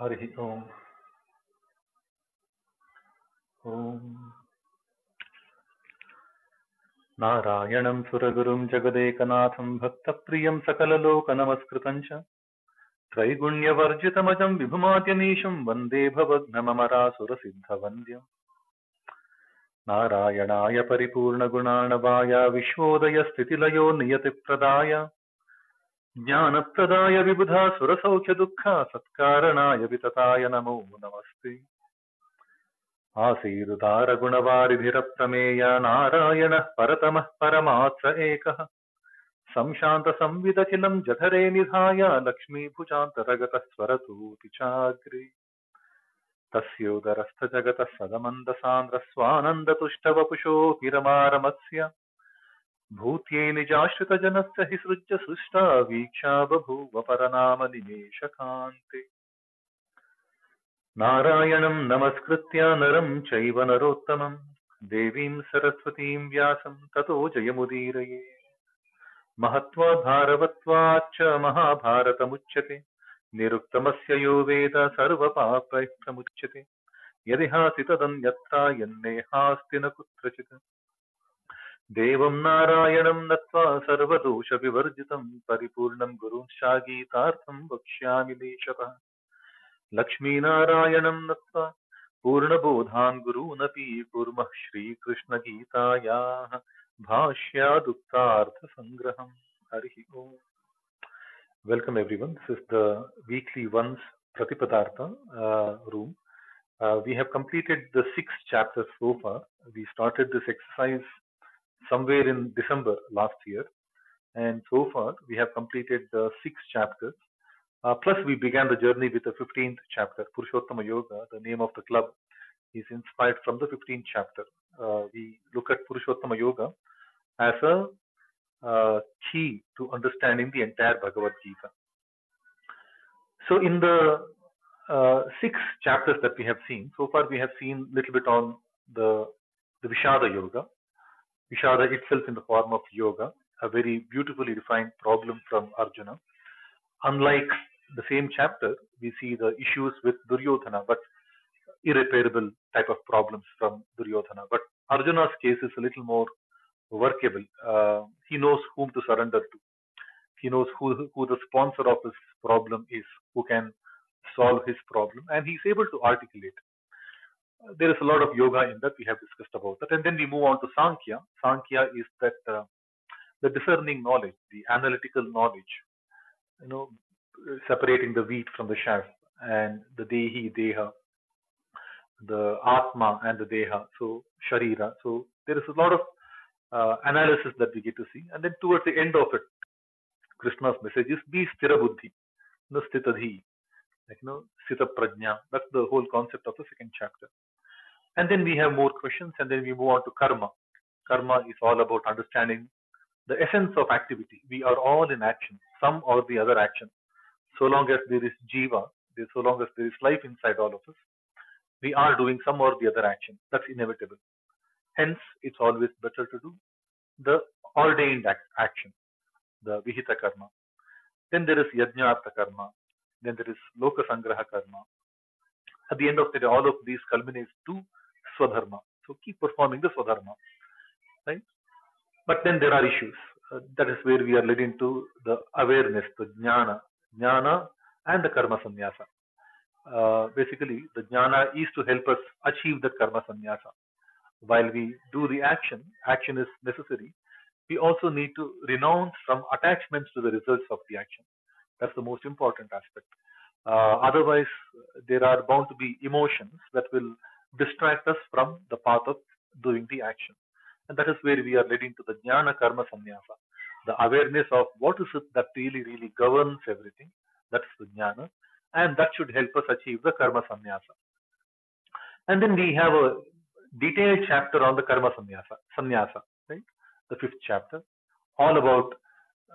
हरिः ओम्। ॐ नारायणं सुरगुरुं जगदेकनाथं भक्तप्रियं सकललोकनमस्कृतं च। त्रैगुण्यवर्जितमजं विभुमाद्यमीशं वंदे भवघ्नममरासुरसिद्धवन्द्यम् नारायणाय परिपूर्णगुणाणवाय विश्वोदयस्थितिलयो नियतिप्रदाय। ज्ञानप्रदाय विबुधा सुरसौख्यदुःख सत्कारणाय वितताय नमो नमस्ते। आसीरुदारगुणवारिधिरप्रमेय नारायणः परतमः परमात्स एकः। संशान्तसंविदखिलं जठरे निधाय लक्ष्मीभुजान्तरगतः स्वरतोऽपि चाग्रे तस्योदरस्थजगतः सदमन्दसान्द्रस्वानन्दतुष्टवपुषोऽपि भूत्यै निजाश्रितजनस्य हि सृज्य सृष्टा वीक्षा बभूव परनाम निमेषकान्ते नारायणं नमस्कृत्य नरं चैव नरोत्तमं देवीं सरस्वतीं व्यासं ततो जयमुदीरये महत्त्वाद्भारवत्वाच्च महाभारतमुच्यते निरुक्तमस्य यो वेद सर्वपापैः प्रमुच्यते यदिहासि तदन्यत्र यन्नेहास्ति न कुत्रचित् देवं नारायणं नत्वा सर्वदोषविवर्जितं परिपूर्णं गुरुं शागीतार्थं वक्ष्यामि देशतः लक्ष्मीनारायणं नत्वा पूर्णबोधान् गुरूनपि कुर्मः श्रीकृष्णगीतायाः भाष्यादुक्तार्थसङ्ग्रहम् हरिः Om. Welcome everyone this the weekly ones प्रतिपदार्थ room Uh, we have completed the six chapters so far. We started this somewhere in December last year. And so far, we have completed the six chapters. Uh, plus, we began the journey with the 15th chapter, Purushottama Yoga. The name of the club is inspired from the 15th chapter. Uh, we look at Purushottama Yoga as a uh, key to understanding the entire Bhagavad Gita. So, in the uh, six chapters that we have seen, so far we have seen a little bit on the, the Vishada Yoga, Vishada itself in the form of yoga, a very beautifully defined problem from Arjuna. Unlike the same chapter, we see the issues with Duryodhana, but irreparable type of problems from Duryodhana. But Arjuna's case is a little more workable. Uh, he knows whom to surrender to. He knows who, who the sponsor of his problem is, who can solve his problem, and he's able to articulate there is a lot of yoga in that we have discussed about that. And then we move on to sankhya. Sankhya is that uh, the discerning knowledge the analytical knowledge you know separating the wheat from the chaff and the dehi deha the atma and the deha so sharira. So there is a lot of uh, analysis that we get to see. And then towards the end of it krishna's message is be sthira buddhi like you know sthita prajna. That's the whole concept of the second chapter and then we have more questions, and then we move on to karma. Karma is all about understanding the essence of activity. We are all in action, some or the other action. So long as there is jiva, so long as there is life inside all of us, we are doing some or the other action. That's inevitable. Hence, it's always better to do the ordained action, the vihita karma. Then there is yajnartha karma. Then there is loka sangraha karma. At the end of the day, all of these culminates to swadharma. So keep performing the swadharma, right? But then there are issues. Uh, that is where we are led into the awareness, the jnana, jnana and the karma sannyasa. Uh, basically, the jnana is to help us achieve the karma sannyasa. While we do the action, action is necessary. We also need to renounce from attachments to the results of the action. That's the most important aspect. Uh, otherwise, there are bound to be emotions that will distract us from the path of doing the action. And that is where we are leading to the jnana karma sannyasa, the awareness of what is it that really, really governs everything. That's the jnana. And that should help us achieve the karma sannyasa. And then we have a detailed chapter on the karma sannyasa, sannyasa, right? The fifth chapter, all about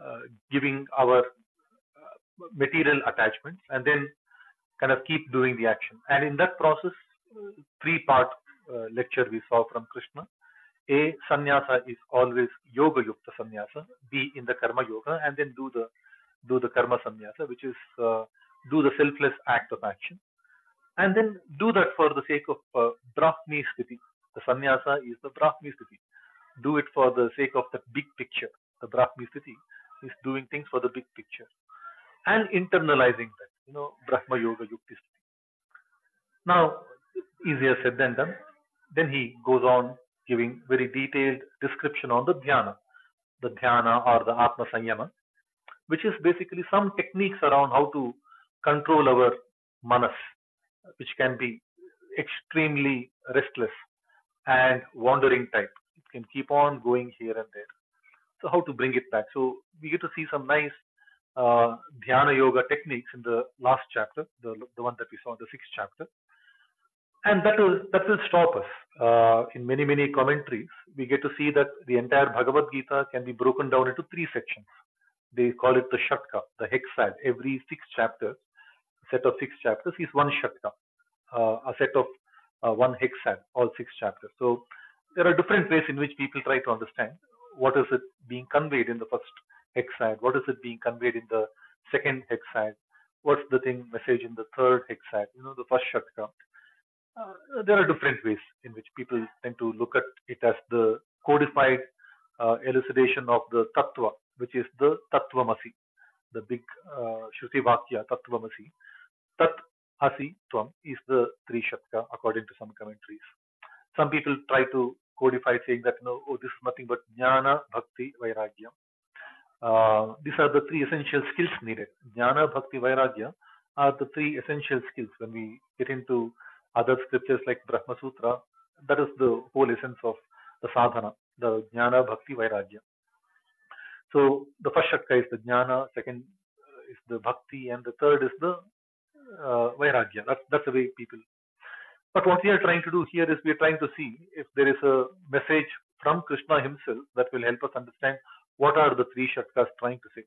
uh, giving our uh, material attachments and then kind of keep doing the action. And in that process, three part uh, lecture we saw from Krishna. A, sannyasa is always yoga yukta sannyasa. B, in the karma yoga, and then do the do the karma sannyasa, which is uh, do the selfless act of action. and then do that for the sake of uh, Brahmi Sthiti. The sannyasa is the Brahmi Sthiti. Do it for the sake of the big picture. The Brahmi Sthiti is doing things for the big picture and internalizing that, you know, Brahma Yoga Yukti Sthiti. Now, easier said than done. Then he goes on giving very detailed description on the dhyana, the dhyana or the Atma Sanyama, which is basically some techniques around how to control our manas, which can be extremely restless and wandering type. It can keep on going here and there. So how to bring it back? So we get to see some nice uh, dhyana yoga techniques in the last chapter, the the one that we saw in the sixth chapter, and that will that will stop us. Uh, in many many commentaries, we get to see that the entire Bhagavad Gita can be broken down into three sections. They call it the shatka, the hexad. Every six chapters, set of six chapters is one shatka, uh, a set of uh, one hexad, all six chapters. So there are different ways in which people try to understand what is it being conveyed in the first hexad, what is it being conveyed in the second hexad, what's the thing message in the third hexad, you know, the first shatka. Uh, there are different ways in which people tend to look at it as the codified uh, elucidation of the tattva, which is the tattvamasi, the big uh, Shruti Vakya, tattvamasi. Tat asi tvam is the three shatka according to some commentaries. Some people try to codify saying that no, oh, this is nothing but jnana, bhakti, vairagya. Uh, these are the three essential skills needed. Jnana, bhakti, vairagya are the three essential skills. When we get into other scriptures like Brahma Sutra, that is the whole essence of the sadhana, the jnana, bhakti, vairagya. So the first shatka is the jnana, second is the bhakti, and the third is the uh, vairagya. That's that's the way people. But what we are trying to do here is we are trying to see if there is a message from Krishna himself that will help us understand what are the three shatkas trying to say.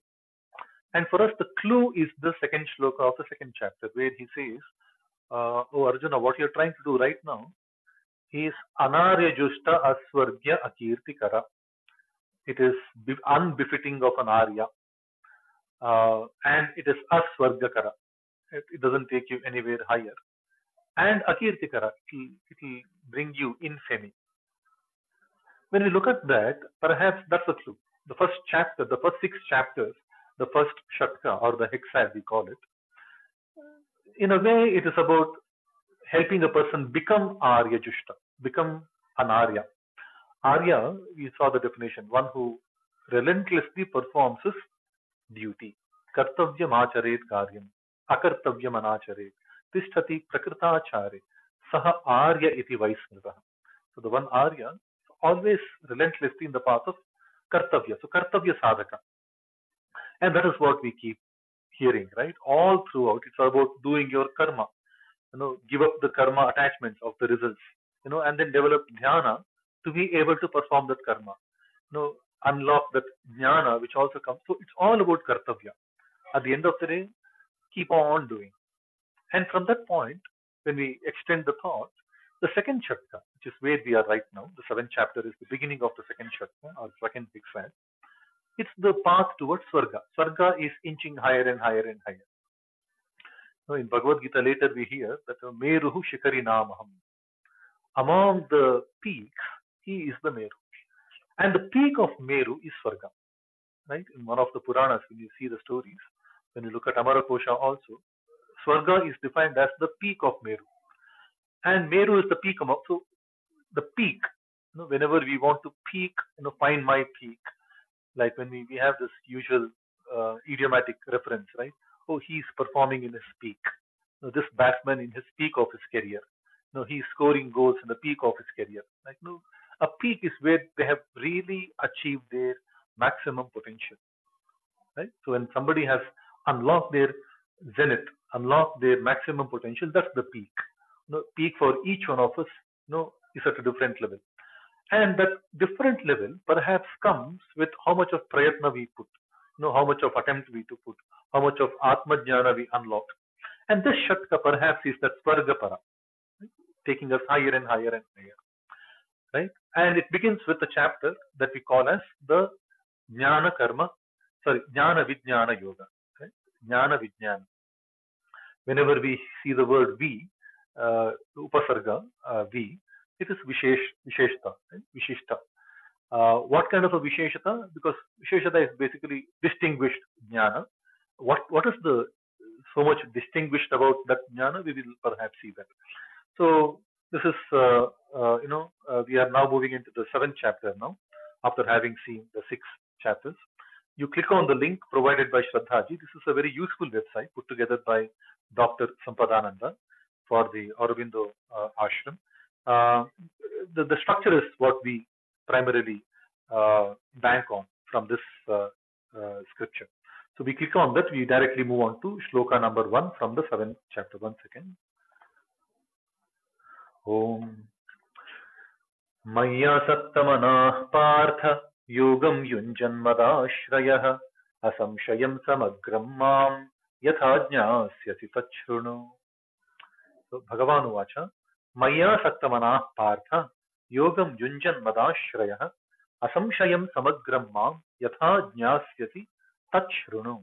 And for us, the clue is the second shloka of the second chapter, where he says, uh, "Oh Arjuna, what you are trying to do right now is anarya jushta aswargya akirtikara. It is unbefitting of an arya, uh, and it is aswargakara. It, it doesn't take you anywhere higher. And akirtikara, it will bring you infamy. When we look at that, perhaps that's a clue. The first chapter, the first six chapters, the first shatka or the hexad we call it, in a way it is about helping a person become Arya Jushta, become an Arya. Arya, we saw the definition, one who relentlessly performs his duty. Kartavyam acharet karyam, akartavyam anacharet, tishtati prakritachare, saha Arya iti vaisnava. So the one Arya always relentlessly in the path of kartavya. So kartavya sadhaka. And that is what we keep hearing, right? All throughout, it's about doing your karma. You know, give up the karma attachments of the results, you know, and then develop dhyana to be able to perform that karma. You know, unlock that jnana which also comes. So it's all about kartavya. At the end of the day, keep on doing. And from that point, when we extend the thought, the second chapter, which is where we are right now, the seventh chapter is the beginning of the second chapter or second big fan. It's the path towards Swarga. Swarga is inching higher and higher and higher. Now in Bhagavad Gita later we hear that uh, Meruhu Shikari Namaham. Among the peaks, he is the Meru. And the peak of Meru is Swarga. Right? In one of the Puranas, when you see the stories, when you look at Amarakosha also, Swarga is defined as the peak of Meru. And Meru is the peak of, so the peak, you know, whenever we want to peak, you know, find my peak, like when we, we have this usual uh, idiomatic reference, right? Oh, he's performing in his peak. Know, this batsman in his peak of his career. Know, he's scoring goals in the peak of his career. Like, no, a peak is where they have really achieved their maximum potential, right? So when somebody has unlocked their zenith, unlocked their maximum potential, that's the peak. You peak for each one of us, know, is at a different level. And that different level perhaps comes with how much of prayatna we put, you know, how much of attempt we to put, how much of atma jnana we unlock. And this shatka perhaps is that swargapara, right? taking us higher and higher and higher. Right? And it begins with a chapter that we call as the jnana karma, sorry, jnana vijnana yoga. Right? Jnana vijnana. Whenever we see the word we, uh, upasarga uh, V, it is Vishesh, Visheshta, right? Uh, what kind of a Visheshata? Because Visheshata is basically distinguished jnana. What what is the so much distinguished about that jnana? We will perhaps see that. So this is uh, uh, you know uh, we are now moving into the seventh chapter now after having seen the six chapters. You click on the link provided by Shraddhaji. This is a very useful website put together by Dr. Sampadananda for the Aurobindo uh, ashram Uh, the, the structure is what we primarily uh, bank on from this uh, uh, scripture. So we click on that, we directly move on to shloka number one from the seventh chapter. One second. ॐ मय्यासक्तमनाः पार्थ योगं युञ्जन्मदाश्रयः असंशयं समग्रं मां यथा ज्ञास्यसि तच्छृणु So Bhagavan Uvacha मय्यासक्तमनाः Partha योगं युञ्जन्मदाश्रयः असंशयं समग्रं माँ यथा ज्ञास्यसि तच्छृणु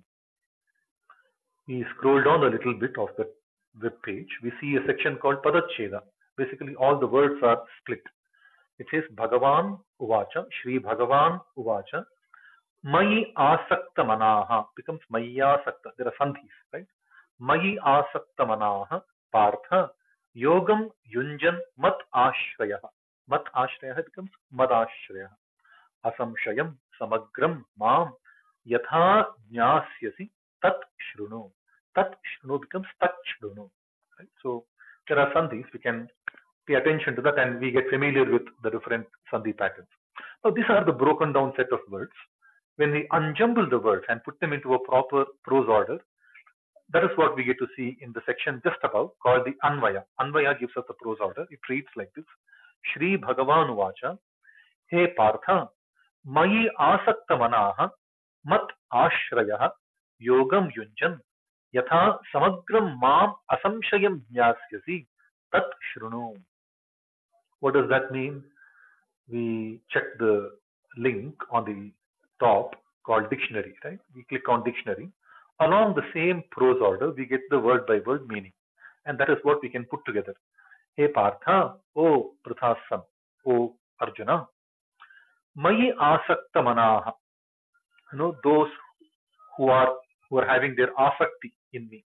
We scroll down a little bit of the web page. We see a section called Padacheda. Basically, all the words are split. It says Bhagavan Uvacha, Shri Bhagavan Uvacha, Mayi Asakta Manaha becomes Mayasakta. There are sandhis, right? Mayi Asakta Manaha Partha Yogam Mat Ashrayaha. Mat Ashrayaha becomes Mad Ashrayaha. Asamshayam Samagram Mam Yatha Jnasyasi Tat Shrunu. Tat Shrunu becomes Tat Shrunu. Right? So there are sandhis. We can pay attention to that and we get familiar with the different sandhi patterns. Now these are the broken down set of words. When we unjumble the words and put them into a proper prose order, that is what we get to see in the section just above called the Anvaya. Anvaya gives us the prose order. It reads like this. Shri Bhagavan Vacha, He Partha, Mayi Asakta Manaha, Mat Ashrayah, Yogam Yunjan, Yatha Samagram Mam Asamshayam Jnasyasi, Tat Shrunu. What does that mean? We check the link on the top called dictionary, right? We click on dictionary. Along the same prose order, we get the word by word meaning. And that is what we can put together. Hey Partha, O Prathasam, O Arjuna, Mayi Asakta Manaha. You know, those who are who are having their asakti in me,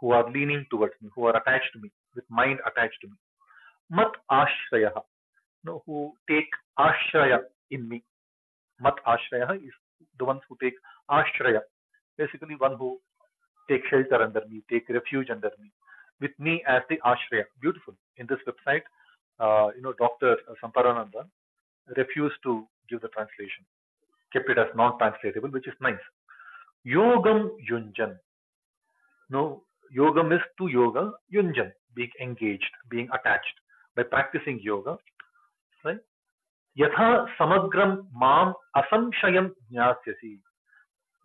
who are leaning towards me, who are attached to me, with mind attached to me. Mat Ashraya, you know, who take Ashraya in me. Mat Ashraya is the ones who take Ashraya, basically one who take shelter under me, take refuge under me, with me as the Ashraya. Beautiful. In this website, uh, you know, Dr. Sampadananda refused to give the translation, kept it as non-translatable, which is nice. Yogam Yunjan. No, yogam is to yoga, yunjan, being engaged, being attached. By practicing yoga, right? Yatha samagram mam asamshayam jnasyasi.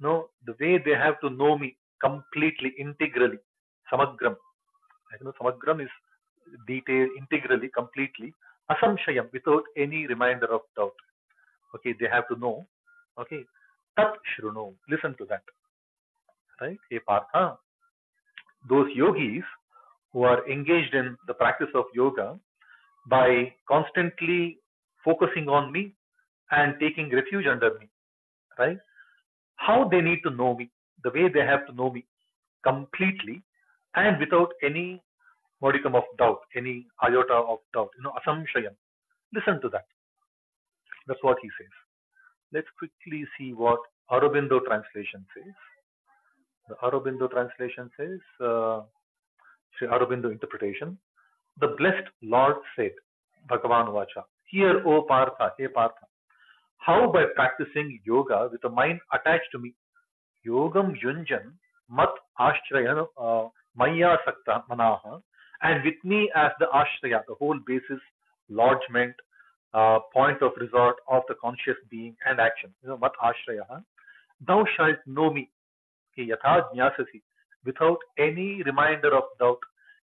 No, the way they have to know me completely, integrally, samagram. I know samagram is detailed, integrally, completely, asamshayam, without any reminder of doubt. Okay, they have to know. Okay, tat shrunu. Listen to that. Right? Hey Partha, those yogis who are engaged in the practice of yoga by constantly focusing on me and taking refuge under me, right? How they need to know me, the way they have to know me completely and without any modicum of doubt, any iota of doubt, you know, asamshayam. Listen to that. That's what he says. Let's quickly see what Aurobindo translation says. The Aurobindo translation says, uh, Sri Aurobindo interpretation, the blessed Lord said, Bhagavan Vacha, Hear, O Partha, Hey Partha, how by practicing yoga with a mind attached to me, Yogam Yunjan, Mat Ashraya, uh, Maya Sakta Manaha, and with me as the Ashraya, the whole basis, lodgement, uh, point of resort of the conscious being and action. You know, Mat Ashraya, thou shalt know me, Yatha Jnasasi, without any reminder of doubt.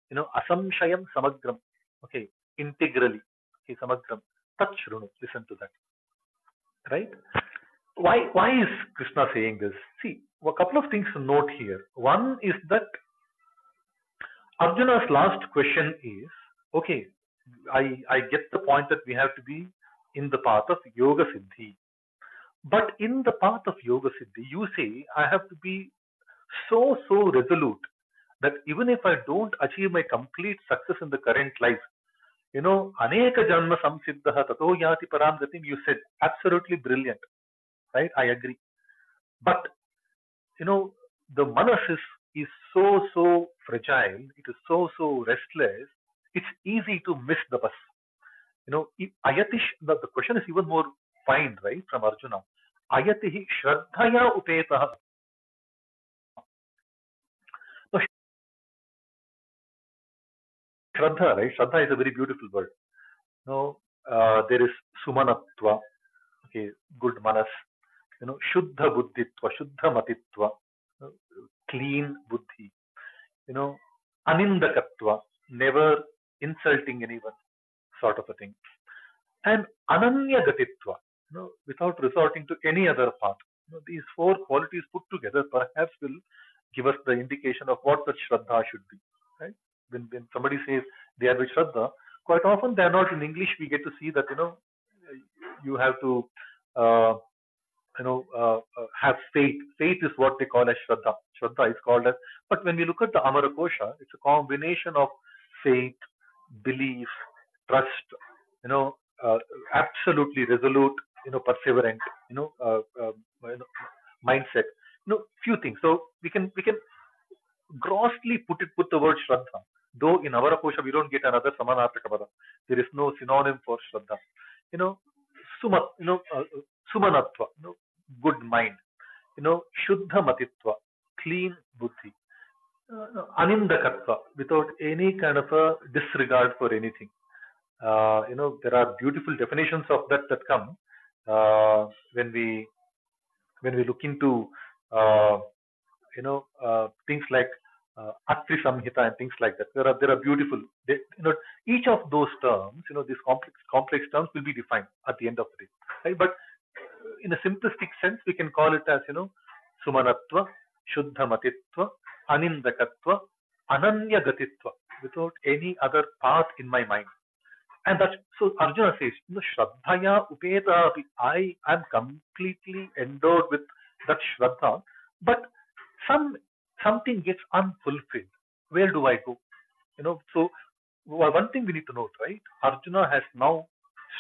You know, Asamshayam Samagram, okay, integrally, okay, Samagram, Shrunu, listen to that. Right? Why, why is Krishna saying this? See, a couple of things to note here. One is that Arjuna's last question is okay, I, I get the point that we have to be in the path of Yoga Siddhi. But in the path of Yoga Siddhi, you say I have to be so, so resolute that even if I don't achieve my complete success in the current life, you know, aneka janma samsiddha tato yati param gatim, you said absolutely brilliant, right? I agree. But, you know, the manas is, is so, so fragile, it is so, so restless, it's easy to miss the bus. You know, ayatish, the, the question is even more fine, right, from Arjuna. Ayatihi shraddhaya upetah. Shraddha, right? Shraddha is a very beautiful word. You know, uh, there is sumanatva, okay, good manas. You know, shuddha buddhitva, shuddha matitva, you clean buddhi. You know, anindakatva, never insulting anyone, sort of a thing. And ananya gatitva, you know, without resorting to any other path. You know, these four qualities put together perhaps will give us the indication of what the shraddha should be. Right? When, when somebody says they are with shraddha, quite often they are not in English. We get to see that you know you have to uh, you know uh, uh, have faith. Faith is what they call as shraddha. Shraddha is called as. But when we look at the Amara Kosha, it's a combination of faith, belief, trust. You know, uh, absolutely resolute. You know, perseverant. You know, uh, uh, you know, mindset. You know, few things. So we can we can grossly put it put the word shraddha. Though in our kosha we don't get another samanarthaka pada. There is no synonym for shraddha. You know, sumat, you know, uh, sumanatva, you know, good mind. You know, shuddha matitva, clean buddhi. Uh, anindakatva, without any kind of a disregard for anything. Uh, you know, there are beautiful definitions of that that come uh, when we when we look into uh, you know uh, things like uh, Atri Samhita and things like that. There are there are beautiful. They, you know, each of those terms, you know, these complex complex terms will be defined at the end of the day. Right? But in a simplistic sense, we can call it as you know, Sumanatva, Shuddha Matitva, Anindakatva, Ananya Gatitva, without any other path in my mind. And that's so Arjuna says, you know, Shraddhaya Upeta, I am completely endowed with that Shraddha, but some something gets unfulfilled. Where do I go? You know, so one thing we need to note, right? Arjuna has now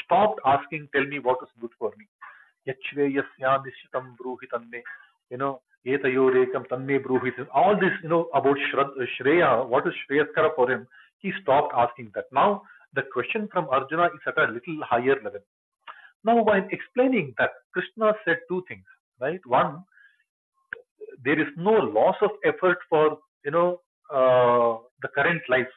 stopped asking, tell me what is good for me. You know. All this, you know, about Shreya, what is Shreyaskara for him, he stopped asking that. Now, the question from Arjuna is at a little higher level. Now, while explaining that, Krishna said two things, right? One, there is no loss of effort for you know uh, the current life.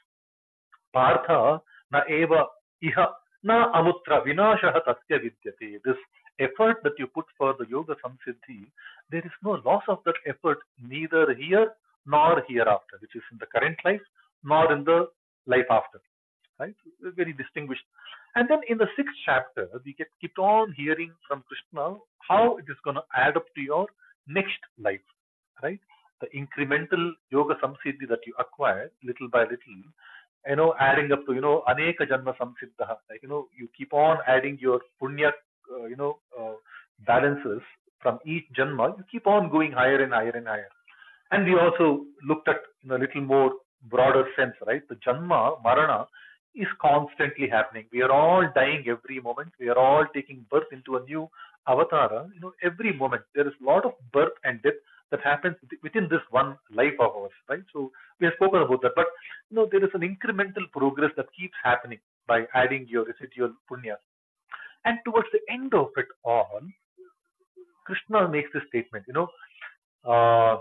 Partha na eva iha na amutra vinashah tasya vidyate. This effort that you put for the yoga samsiddhi, there is no loss of that effort neither here nor hereafter, which is in the current life nor in the life after. Right? Very distinguished. And then in the sixth chapter, we get keep on hearing from Krishna how it is going to add up to your next life right? The incremental yoga samsiddhi that you acquire little by little, you know, adding up to, you know, aneka janma samsiddha, like, you know, you keep on adding your punya, uh, you know, uh, balances from each janma, you keep on going higher and higher and higher. And we also looked at in a little more broader sense, right? The janma, marana, is constantly happening. We are all dying every moment. We are all taking birth into a new avatara. You know, every moment there is a lot of birth and death that happens within this one life of ours, right? So we have spoken about that, but you know there is an incremental progress that keeps happening by adding your residual punya. And towards the end of it all, Krishna makes this statement, you know, uh,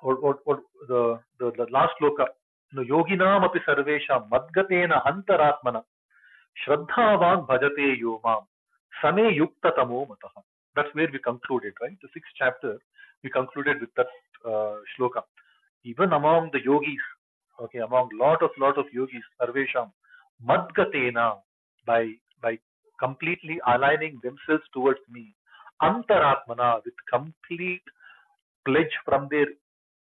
or, or, or the, the, the last sloka, you know, yoginam api madgatena antaratmana shraddhavan bhajate yomam same yukta tamo mataha. That's where we concluded, right? The sixth chapter, we concluded with that uh, shloka. Even among the yogis, okay, among lot of lot of yogis, sarvesham, madgatena, by by completely aligning themselves towards me, antaratmana, with complete pledge from their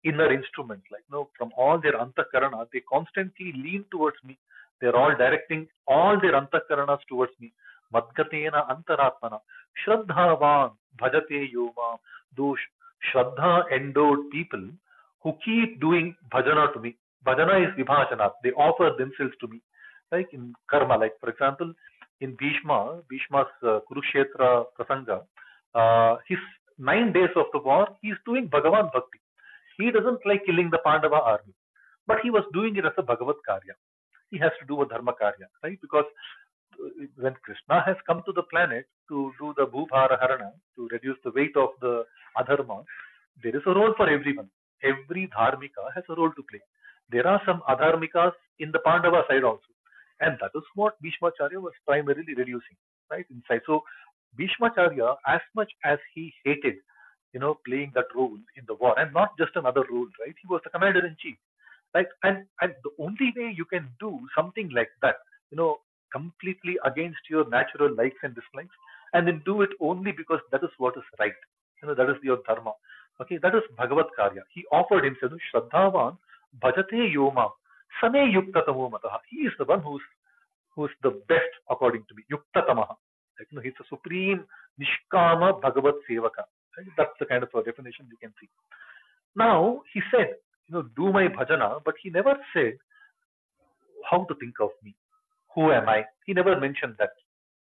inner instruments, like know, from all their antakarana, they constantly lean towards me. They're all directing all their antakaranas towards me. Madgatena antaratmana. Shraddhavan bhajate yoma. Those Shraddha endowed people who keep doing bhajana to me. Bhajana is vibhajana. They offer themselves to me. Like in karma, like for example, in Bhishma, Bhishma's uh, Kurukshetra Prasanga, uh, his nine days of the war, he is doing Bhagavan Bhakti. He doesn't like killing the Pandava army, but he was doing it as a Bhagavad Karya. He has to do a Dharma Karya, right? Because when Krishna has come to the planet to do the Bhubhara Harana, to reduce the weight of the Adharma, there is a role for everyone. Every Dharmika has a role to play. There are some Adharmikas in the Pandava side also. And that is what Bhishmacharya was primarily reducing, right? Inside. So Bhishmacharya, as much as he hated, you know, playing that role in the war, and not just another role, right? He was the commander in chief, right? And and the only way you can do something like that, you know, completely against your natural likes and dislikes, and then do it only because that is what is right. You know, that is your dharma. Okay, that is Bhagavad Karya. He offered himself, Shraddhavan bhajate yoma same yuktatamo mataha. He is the one who's who's the best according to me. Yuktatamaha. Like, you know, he's a supreme Nishkama Bhagavad Sevaka. Right? That's the kind of a definition you can see. Now, he said, you know, do my bhajana, but he never said how to think of me. Who am hmm. I? He never mentioned that.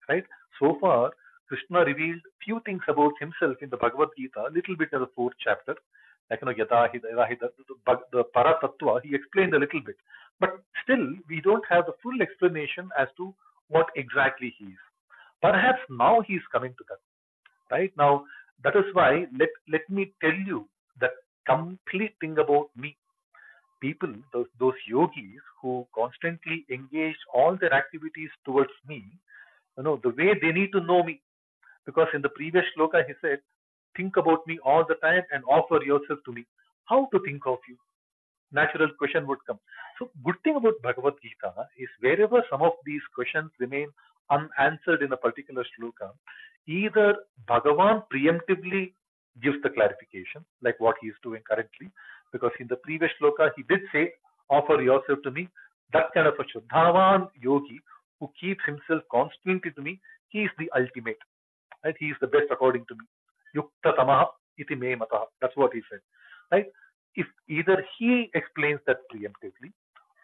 Right? So far, Krishna revealed few things about himself in the Bhagavad Gita, a little bit in the fourth chapter. Like, you know, the, the, the Paratattva, he explained a little bit. But still, we don't have the full explanation as to what exactly he is. Perhaps now he is coming to that. Right? Now, that is why let, let me tell you the complete thing about me. People, those, those yogis who constantly engage all their activities towards me, you know, the way they need to know me. Because in the previous shloka he said, think about me all the time and offer yourself to me. How to think of you? Natural question would come. So good thing about Bhagavad Gita is wherever some of these questions remain unanswered in a particular shloka, either Bhagavan preemptively gives the clarification, like what he is doing currently, because in the previous shloka he did say, offer yourself to me. That kind of a Shuddhavan yogi who keeps himself constantly to me, he is the ultimate. Right? He is the best according to me. Yukta tamaha iti me mataha. That's what he said. Right? If either he explains that preemptively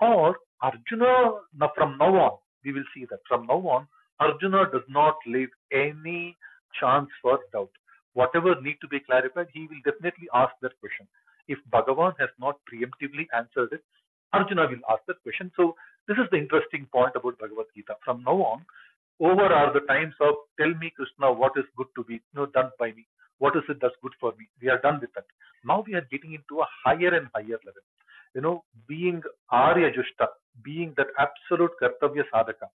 or Arjuna, now from now on, we will see that from now on, Arjuna does not leave any chance for doubt. Whatever need to be clarified, he will definitely ask that question. If Bhagavan has not preemptively answered it, Arjuna will ask that question. So this is the interesting point about Bhagavad Gita. From now on, over are the times of tell me Krishna what is good to be you know, done by me. What is it that's good for me? We are done with that. Now we are getting into a higher and higher level. You know, being Arya Jushta, being that absolute Kartavya Sadhaka.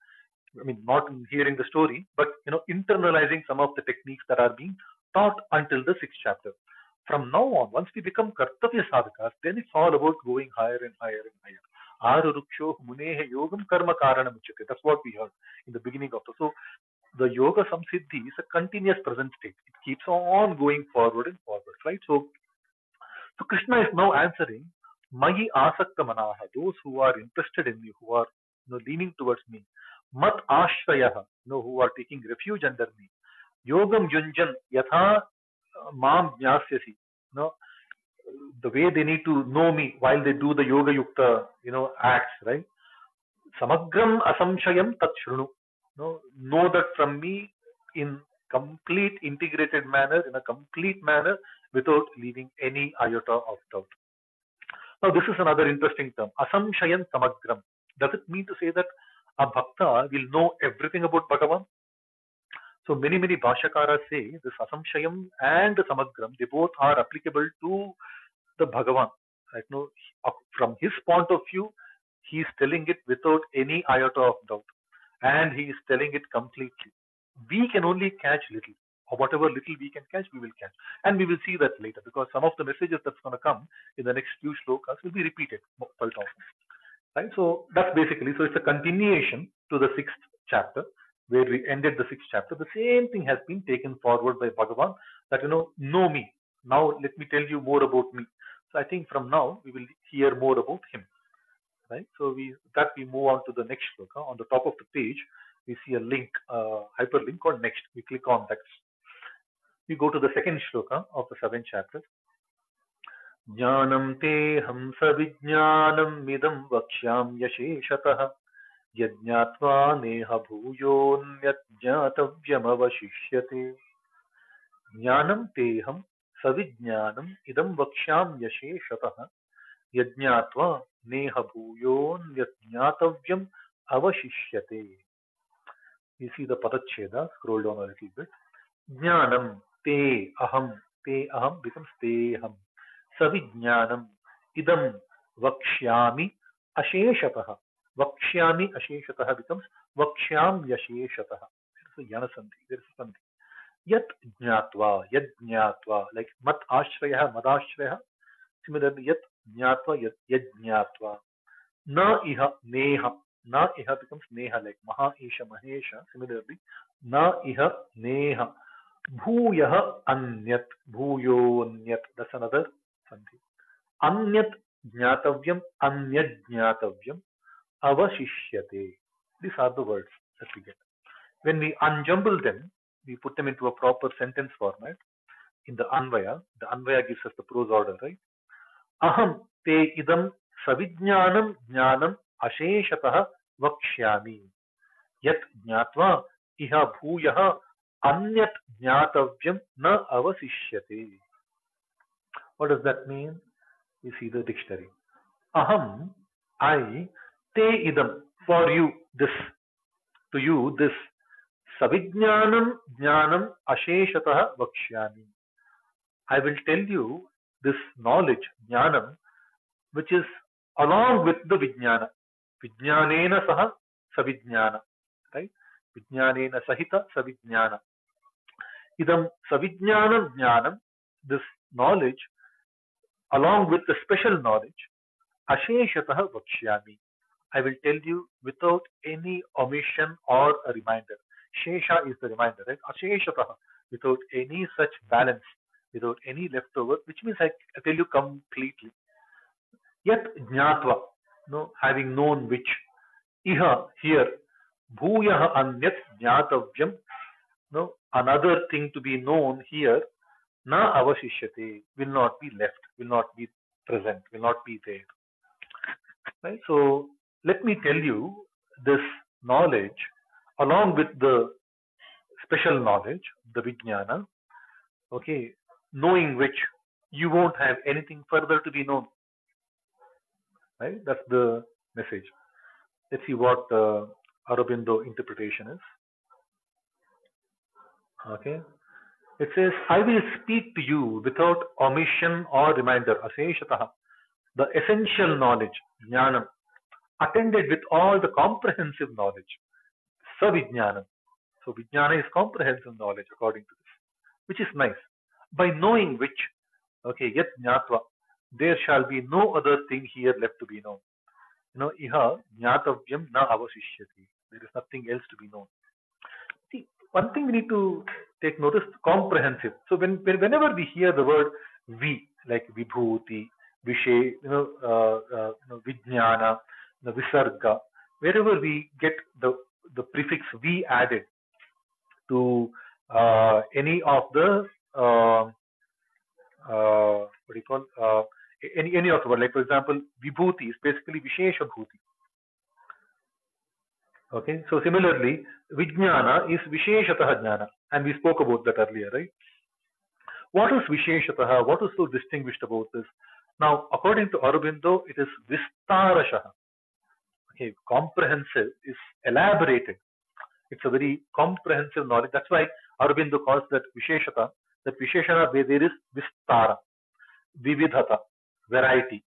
I mean, not hearing the story, but you know, internalizing some of the techniques that are being taught until the sixth chapter. From now on, once we become Kartavya Sadhakas, then it's all about going higher and higher and higher. Aruruksho munehe yogam karma karanam. That's what we heard in the beginning of the. So the yoga samsiddhi is a continuous present state. It keeps on going forward and forward, right? So, so Krishna is now answering Mahi asakta manaha, those who are interested in me, who are you know, leaning towards me. Mat ashrayaha, you know, who are taking refuge under me. Yogam yunjan yatha mam jnasyasi. You know, the way they need to know me while they do the yoga yukta, you know, acts, right? Samagram asamshayam tat shrunu. Know, know that from me in complete integrated manner, in a complete manner, without leaving any iota of doubt. Now, this is another interesting term. Asamshayan samagram. Does it mean to say that a bhakta will know everything about Bhagavan? So many, many Bhashyakaras say this Asamshayam and the Samagram, they both are applicable to the Bhagavan. Right? No, from his point of view, he is telling it without any iota of doubt. And he is telling it completely. We can only catch little. Or whatever little we can catch, we will catch. And we will see that later because some of the messages that's going to come in the next few shlokas will be repeated quite. Right? So that's basically, so it's a continuation to the sixth chapter where we ended the sixth chapter, the same thing has been taken forward by Bhagavan that, you know, know me. Now let me tell you more about me. So I think from now we will hear more about him. Right. So we that we move on to the next shloka. On the top of the page, we see a link, uh, hyperlink called next. We click on that. We go to the second shloka of the seventh chapter. ज्ञानं तेऽहं सविज्ञानमिदं वक्ष्याम्यशेषतः यज्ञात्मा नेह भूयोन्यज्ञातव्यमवशिष्य ज्ञानम तेहम सविज्ञानम इदम वक्ष्याम यज्ञात्वा नेह भूयोन्यज्ञातव्यम अवशिष्यते you पदच्छेद scroll down a little ते अहम ते अहम बिकम्स तेहम सविज्ञानम इदम वक्ष्यामि अशेषतः। वक्ष्यामि अशेषतः बिकम्स वक्ष्याम यशेषतः। सो यण संधि देयर इज़ संधि यत् ज्ञात्वा यत् ज्ञात्वा लाइक मत आश्रय, मदाश्रयः सिमिलर यत् ज्ञात्वा यत् ज्ञात्वा। न इह नेह, न इह बिकम्स नेह लाइक महाईश महेश सिमिलरली न इह नेह। भूयः अन्यत् भूयो अन्यत् दशनदर संधि अन्यत् ज्ञातव्यम्, अन्यज्ञातव्यम्। avashishyate. These are the words that we get. When we unjumble them, we put them into a proper sentence format in the anvaya. The anvaya gives us the prose order, right? Aham te idam savijnanam jnanam asheshatah vakshyami. Yat jnatva iha bhuyah anyat jnatavyam na avasishyate. What does that mean? You see the dictionary. Aham, I, te idam for you this to you this. savijnanam jnanam asheshatah vakshyami i will tell you this knowledge jnanam which is along with the vijnana vijnanena saha savijnana right? vijnanena sahita savijnana idam savijnanam jnanam this knowledge along with the special knowledge asheshatah vakshyami i will tell you without any omission or a reminder shesha is the reminder right without any such balance without any leftover which means i tell you completely yet jnatva no, having known which. Iha, here. Bhuyah anyat jnatavyam. No, another thing to be known here. Na avashishyate. Will not be left, will not be present, will not be there. Right? So, let me tell you this knowledge along with the special knowledge, the vijnana, okay, knowing which you won't have anything further to be known. Right? That's the message. Let's see what uh, Aurobindo interpretation is. Okay. It says, I will speak to you without omission or reminder, aseshataha, the essential knowledge, jnanam, attended with all the comprehensive knowledge, savijnanam. So vijnana is comprehensive knowledge according to this, which is nice. By knowing which, okay, yet jnatva, there shall be no other thing here left to be known. You know, iha jnatavyam na avasishyati. There is nothing else to be known. See, one thing we need to take notice, comprehensive. So when, whenever we hear the word vi, like vibhuti, vishay, you know, uh, uh, you know vijnana, know, visarga, wherever we get the, the prefix vi added to uh, any of the uh, uh, what do you call uh, any any of the word. Like for example, vibhuti is basically vishesha bhuti. Okay, so similarly, vijnana is visheshatah jnana, and we spoke about that earlier, right? What is visheshatah? What is so distinguished about this? Now, according to Aurobindo, it is vistarashaha. Okay, comprehensive is elaborated. It's a very comprehensive knowledge. That's why Aurobindo calls that visheshata. That visheshana where there is vistara, vividhata, variety,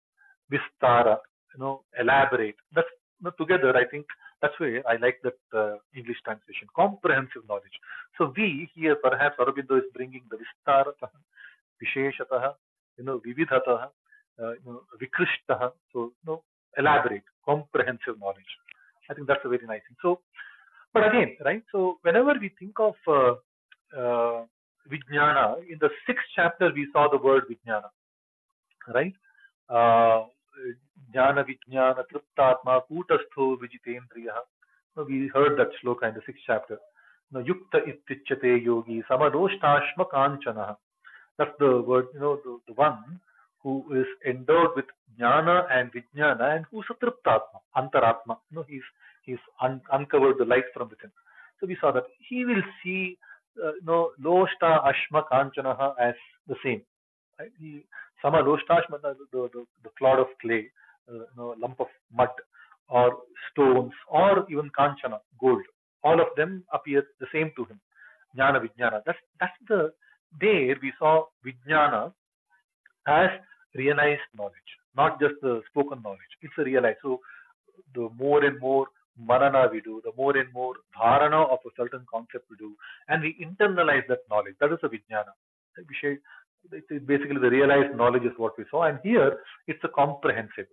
vistara, you know, elaborate. That's you know, together. I think that's why I like that uh, English translation. Comprehensive knowledge. So we here perhaps Aurobindo is bringing the vistara, visheshatah, you know, vividhatah, uh, you know, vikrishtah. So you know, elaborate, comprehensive knowledge. I think that's a very nice thing. So, but again, right? So whenever we think of uh, uh, Vijnana, in the sixth chapter we saw the word Vijnana, right? uh, Jnana Vijnana Triptatma Kutastho Vijitendriya. We heard that shloka in the sixth chapter. No, Yukta Ittichyate Yogi Samadoshtasma Kanchana. That's the word, you know, the, the one who is endowed with jnana and vijnana and who's a triptatma, antaratma. You know, he's he's un- uncovered the light from within. So we saw that he will see, uh, you know, loshta ashma kanchanaha as the same. Right? He, sama loshta ashma, the, the, the, the clod of clay, uh, you know, lump of mud, or stones, or even kanchana, gold. All of them appear the same to him. Jnana vijnana. That's that's the there we saw vijnana as realized knowledge, not just the spoken knowledge. It's a realized. So the more and more manana we do, the more and more dharana of a certain concept we do, and we internalize that knowledge. That is a vijnana. It's basically the realized knowledge is what we saw, and here it's a comprehensive.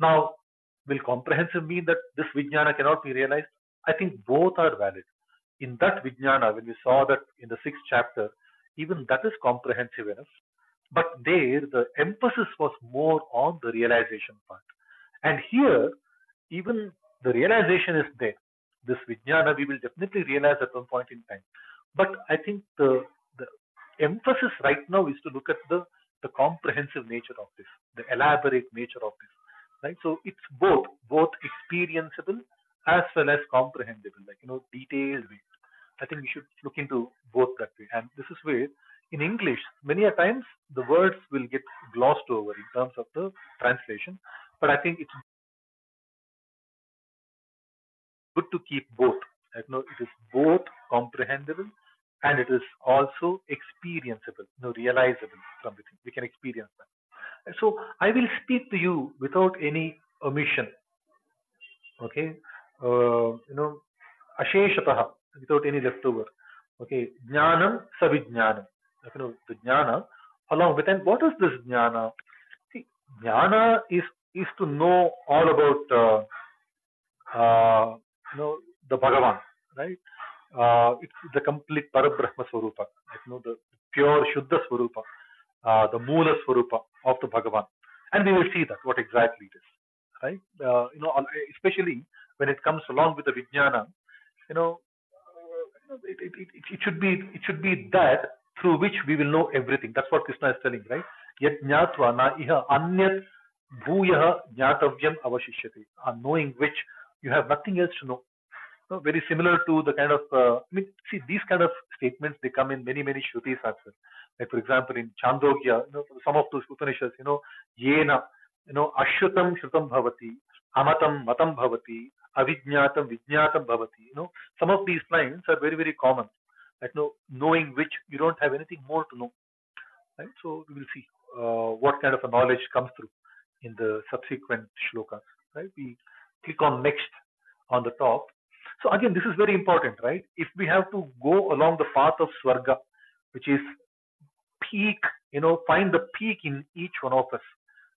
Now, will comprehensive mean that this vijnana cannot be realized? I think both are valid. In that vijnana, when we saw that in the sixth chapter, even that is comprehensive enough. But there, the emphasis was more on the realization part. And here, even the realization is there. This vijnana, we will definitely realize at one point in time. But I think the, the emphasis right now is to look at the, the comprehensive nature of this, the elaborate nature of this. Right? So it's both, both experienceable as well as comprehensible, like you know, detailed way. I think we should look into both that way. And this is where, in English, many a times the words will get glossed over in terms of the translation. But I think it's good to keep both. You know, it is both comprehensible and it is also experienceable, you know, realizable from within. We can experience that. So I will speak to you without any omission. Okay, uh, you know, asheshataha, without any leftover. Okay, jnanam savijnanam. You know, the jnana along with and what is this jnana? See, jnana is is to know all about uh, uh, you know the Bhagavan, right? Uh, it's the complete Parabrahma Swarupa, you know, the pure Shuddha Swarupa, uh, the Mula Swarupa of the Bhagavan. And we will see that, what exactly it is, right? Uh, you know, especially when it comes along with the Vijnana, you know, it, it, it, it should be it should be that through which we will know everything. That's what Krishna is telling, right? Yet jnatva na iha anyat bhuyah jnatavyam avashishyate. knowing which you have nothing else to know. So very similar to the kind of, uh, I mean, see, these kind of statements, they come in many, many Shrutis as well. Like, for example, in Chandogya, you know, some of those Upanishads, you know, Yena, you know, Ashrutam Shrutam Bhavati, Amatam Matam Bhavati, Avijñatam Vijñatam Bhavati. You know, some of these lines are very, very common. You know, knowing which you don't have anything more to know. Right? So we will see uh, what kind of a knowledge comes through in the subsequent shlokas. Right? We click on next on the top. So again, this is very important, right? If we have to go along the path of Swarga, which is peak, you know, find the peak in each one of us.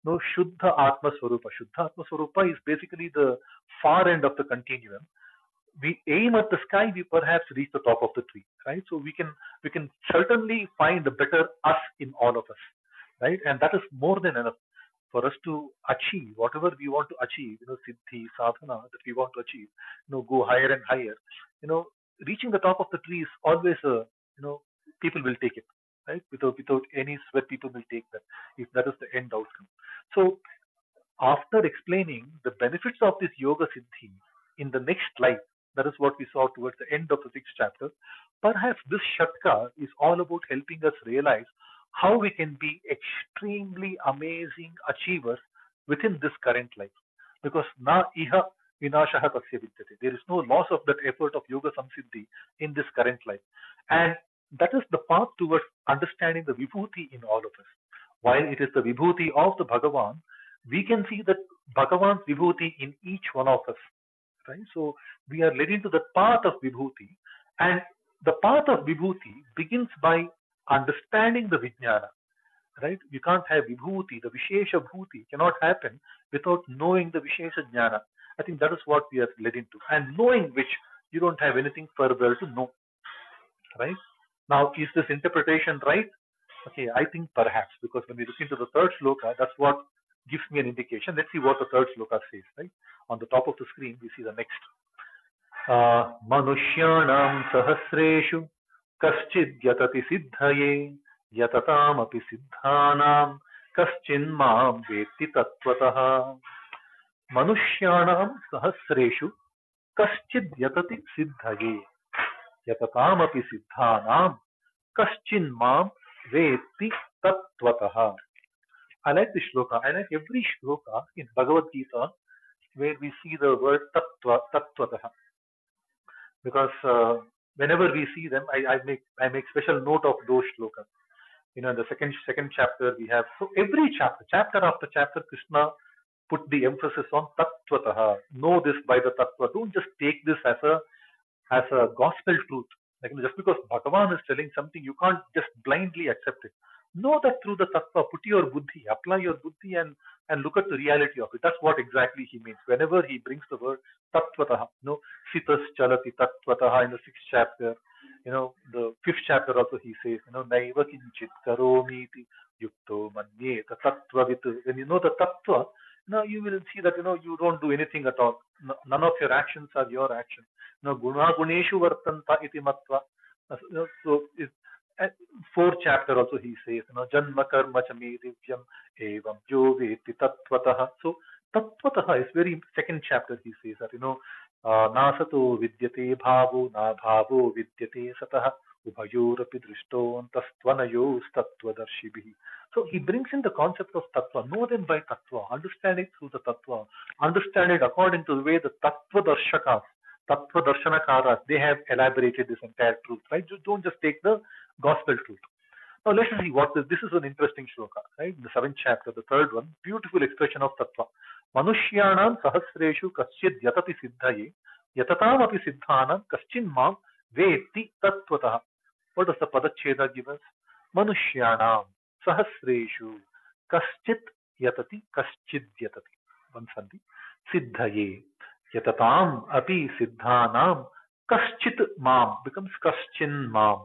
No, Shuddha Atma Swarupa. Shuddha Atma Swarupa is basically the far end of the continuum. We aim at the sky, we perhaps reach the top of the tree, right? So we can we can certainly find the better us in all of us, right? And that is more than enough for us to achieve whatever we want to achieve, you know, siddhi, sadhana that we want to achieve, you know, go higher and higher. You know, reaching the top of the tree is always a, you know, people will take it, right? Without without any sweat, people will take that if that is the end outcome. So, after explaining the benefits of this yoga siddhi in the next slide, that is what we saw towards the end of the sixth chapter. Perhaps this shatka is all about helping us realize how we can be extremely amazing achievers within this current life. Because na iha vinashaha tasya vidyate. There is no loss of that effort of yoga samsiddhi in this current life. And that is the path towards understanding the vibhuti in all of us. While it is the vibhuti of the Bhagavan, we can see that Bhagavan's vibhuti in each one of us. Right? So we are led into the path of vibhuti. And the path of vibhuti begins by understanding the vijnana. Right? You can't have vibhuti, the vishesha bhuti cannot happen without knowing the vishesha jnana. I think that is what we are led into. And knowing which you don't have anything further to know. Right? Now, is this interpretation right? Okay, I think perhaps because when we look into the third sloka, that's what gives me an indication. Let's see what the third sloka says, right? On the top of the screen, we see the next. Uh, Manusyanam sahasreshu kaschid yatati siddhaye yatataamapi siddhanam kaschin maam vetti tatvatah. Manusyanam sahasreshu kaschid yatati siddhaye yatataamapi siddhanam kaschin maam vetti tatvatah. I like this shloka. I like every shloka in Bhagavad Gita where we see the word tattva, tattvataha. Because uh, whenever we see them, I, I make I make special note of those shlokas. You know, in the second second chapter we have so every chapter, chapter after chapter, Krishna put the emphasis on tattvataha. Know this by the tattva. Don't just take this as a as a gospel truth. Like just because Bhagavan is telling something, you can't just blindly accept it. Know that through the tattva, put your buddhi, apply your buddhi and, and look at the reality of it. That's what exactly he means. Whenever he brings the word tattvataha, you know, sitas chalati tattvataha in the sixth chapter, you know, the fifth chapter also he says, you know, naiva kinchit karomiti yukto manyeta tattvavit. When you know the tattva, now you will see that, you know, you don't do anything at all. No- None of your actions are your action. No, guna guneshu vartanta iti matva. Uh, you know, So, is at karma cha me divyam evam yo veti tattvataha. So tattvataha is very second chapter he says that, you know, uh, nasato vidyate bhavo na bhavo vidyate satah ubhayorapi drishtontastvanayos tattvadarshibhi. So he brings in the concept of tattva, know them by tattva, understand it through the tattva, understand it according to the way the tattva darshakas, tattva darshanakaras, they have elaborated this entire truth, right? You don't just take the gospel truth. Now let's see what this, this is an interesting shloka, right? The seventh chapter, the third one, beautiful expression of tattva. Manushyanam sahasreshu kaschid yatati siddhaye yatatam api siddhanam kaschin mam veti tattvataha. What does the padacheda give us? Manushyanam sahasreshu kaschit yatati kaschid yatati. One sandhi. Siddhaye yatatam api siddhanam kaschit mam becomes kaschin mam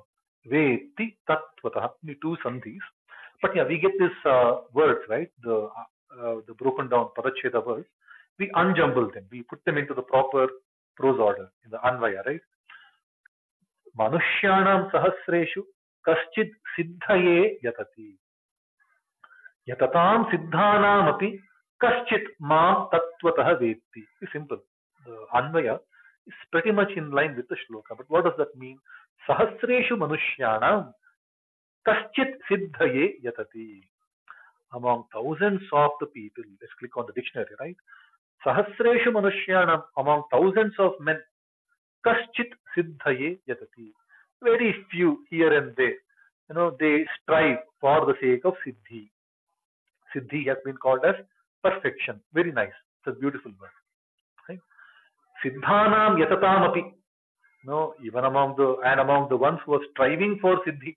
veti tattvataha. Only two sandhis. But yeah, we get these uh, words, right? The uh, the broken down padacheda words. We unjumble them. We put them into the proper prose order in the anvaya, right? Manushyanam sahasreshu kaschid siddhaye yatati. Yatatam siddhanam api kaschit mam tattvataha vetti. It's simple. The anvaya is pretty much in line with the shloka. But what does that mean? Sahasreshu manushyanam kaschit siddhaye yatati. Among thousands of the people, let's click on the dictionary, right? Sahasreshu manushyanam, among thousands of men, kaschit siddhaye yatati. Very few here and there. You know, they strive for the sake of siddhi. Siddhi has been called as perfection. Very nice. It's a beautiful word. Right? Siddhanam yatatam api. No, even among the and among the ones who are striving for siddhi,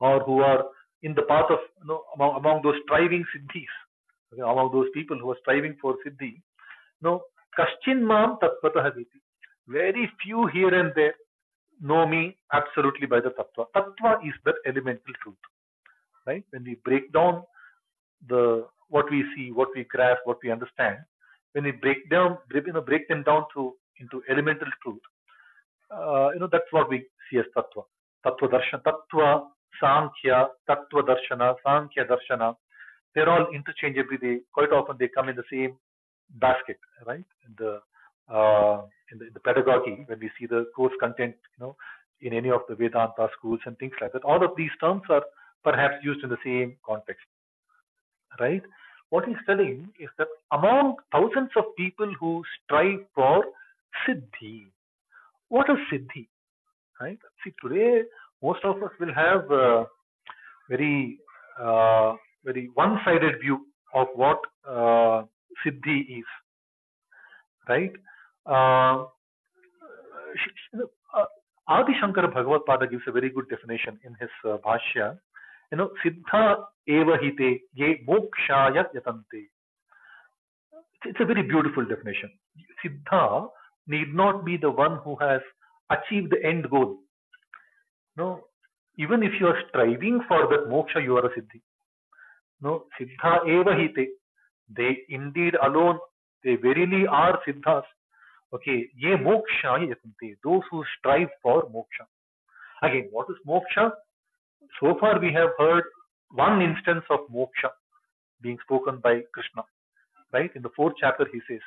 or who are in the path of you know, among, among those striving siddhis, okay, among those people who are striving for siddhi, no, kaschin mam tatvatah viti. Very few here and there know me absolutely by the tattva. Tattva is the elemental truth, right? When we break down the what we see, what we grasp, what we understand, when we break down, you know, break them down to into elemental truth, uh, you know, that's what we see as tattva. Tattva darshan, tattva, sankhya, tattva darshana, sankhya darshana. They're all interchangeably. They quite often they come in the same basket, right? In the uh, in the, in the pedagogy when we see the course content, you know, in any of the Vedanta schools and things like that. All of these terms are perhaps used in the same context, right? What he's telling is that among thousands of people who strive for siddhi, what is siddhi? Right? See, today most of us will have a very, uh, very one-sided view of what uh, siddhi is. Right? Uh, uh, Adi Shankara Bhagavad gives a very good definition in his uh, Bhashya. You know, Siddha eva hite ye mokshaya yatante. It's a very beautiful definition. Siddha need not be the one who has achieved the end goal. No, even if you are striving for that moksha, you are a siddhi. No, Siddha eva hite. They indeed alone, they verily are Siddhas. Okay, ye moksha. Those who strive for moksha. Again, what is moksha? So far we have heard one instance of moksha being spoken by Krishna. Right? In the fourth chapter he says,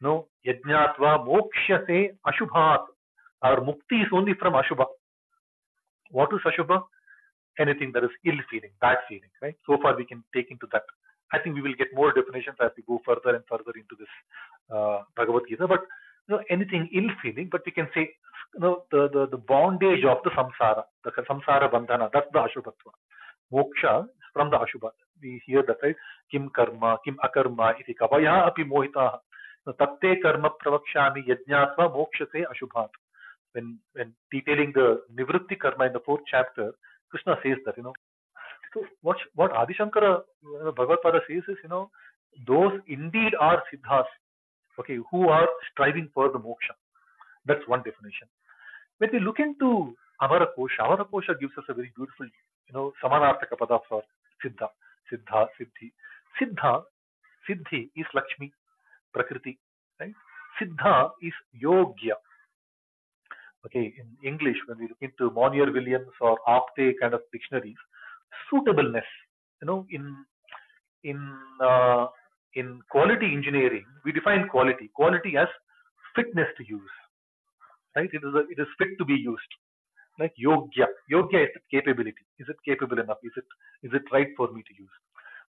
no, यज्ञात्वा मोक्ष से अशुभात। Our mukti is only from ashubha. What is ashubha? Anything that is ill feeling bad feeling right so far we can take into that I think we will get more definition as we go further and further into this Bhagavad Gita but no anything ill feeling but you can say no the bondage of the samsara the samsara bandhan that the अशुभत्व moksha from the ashubha we hear that किम कर्म किम अकर्म इति कवय अभी मोहिता Tatte karma pravakshami yajnatva mokshase ashubhat. When when detailing the nivritti karma in the fourth chapter, Krishna says that, you know. So what what Adi Shankara you know, Bhagavad Pada says is, you know, those indeed are siddhas, okay, who are striving for the moksha. That's one definition. When we look into Amara Kosha, Amara Kosha gives us a very beautiful, you know, Samanarthaka pada for Siddha, Siddha, Siddhi. Siddha, Siddhi is Lakshmi, Prakriti, right? Siddha is Yogya. Okay, in English, when we look into Monier Williams or Apte kind of dictionaries, suitableness, you know, in in uh, in quality engineering, we define quality. Quality as fitness to use, right? It is a, it is fit to be used. Like yogya, yogya is capability. Is it capable enough? Is it is it right for me to use?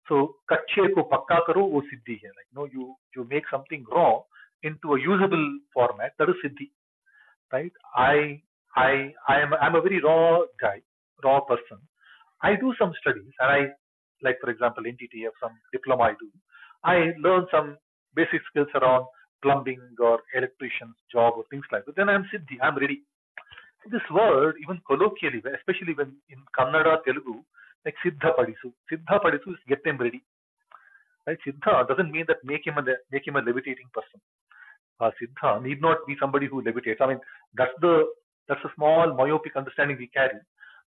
So kacche ko pakka karo wo siddhi hai. Like no, you you make something raw into a usable format. That is siddhi, right? I I I am I'm a very raw guy, raw person. I do some studies and I like for example NTTF some diploma I do. I learn some basic skills around plumbing or electrician's job or things like that. Then I'm siddhi. I'm ready. This word, even colloquially, especially when in Kannada, Telugu, like Siddha Padisu. Siddha Padisu is get them ready. Right? Siddha doesn't mean that make him a make him a levitating person. Uh, Siddha need not be somebody who levitates. I mean, that's the that's a small myopic understanding we carry.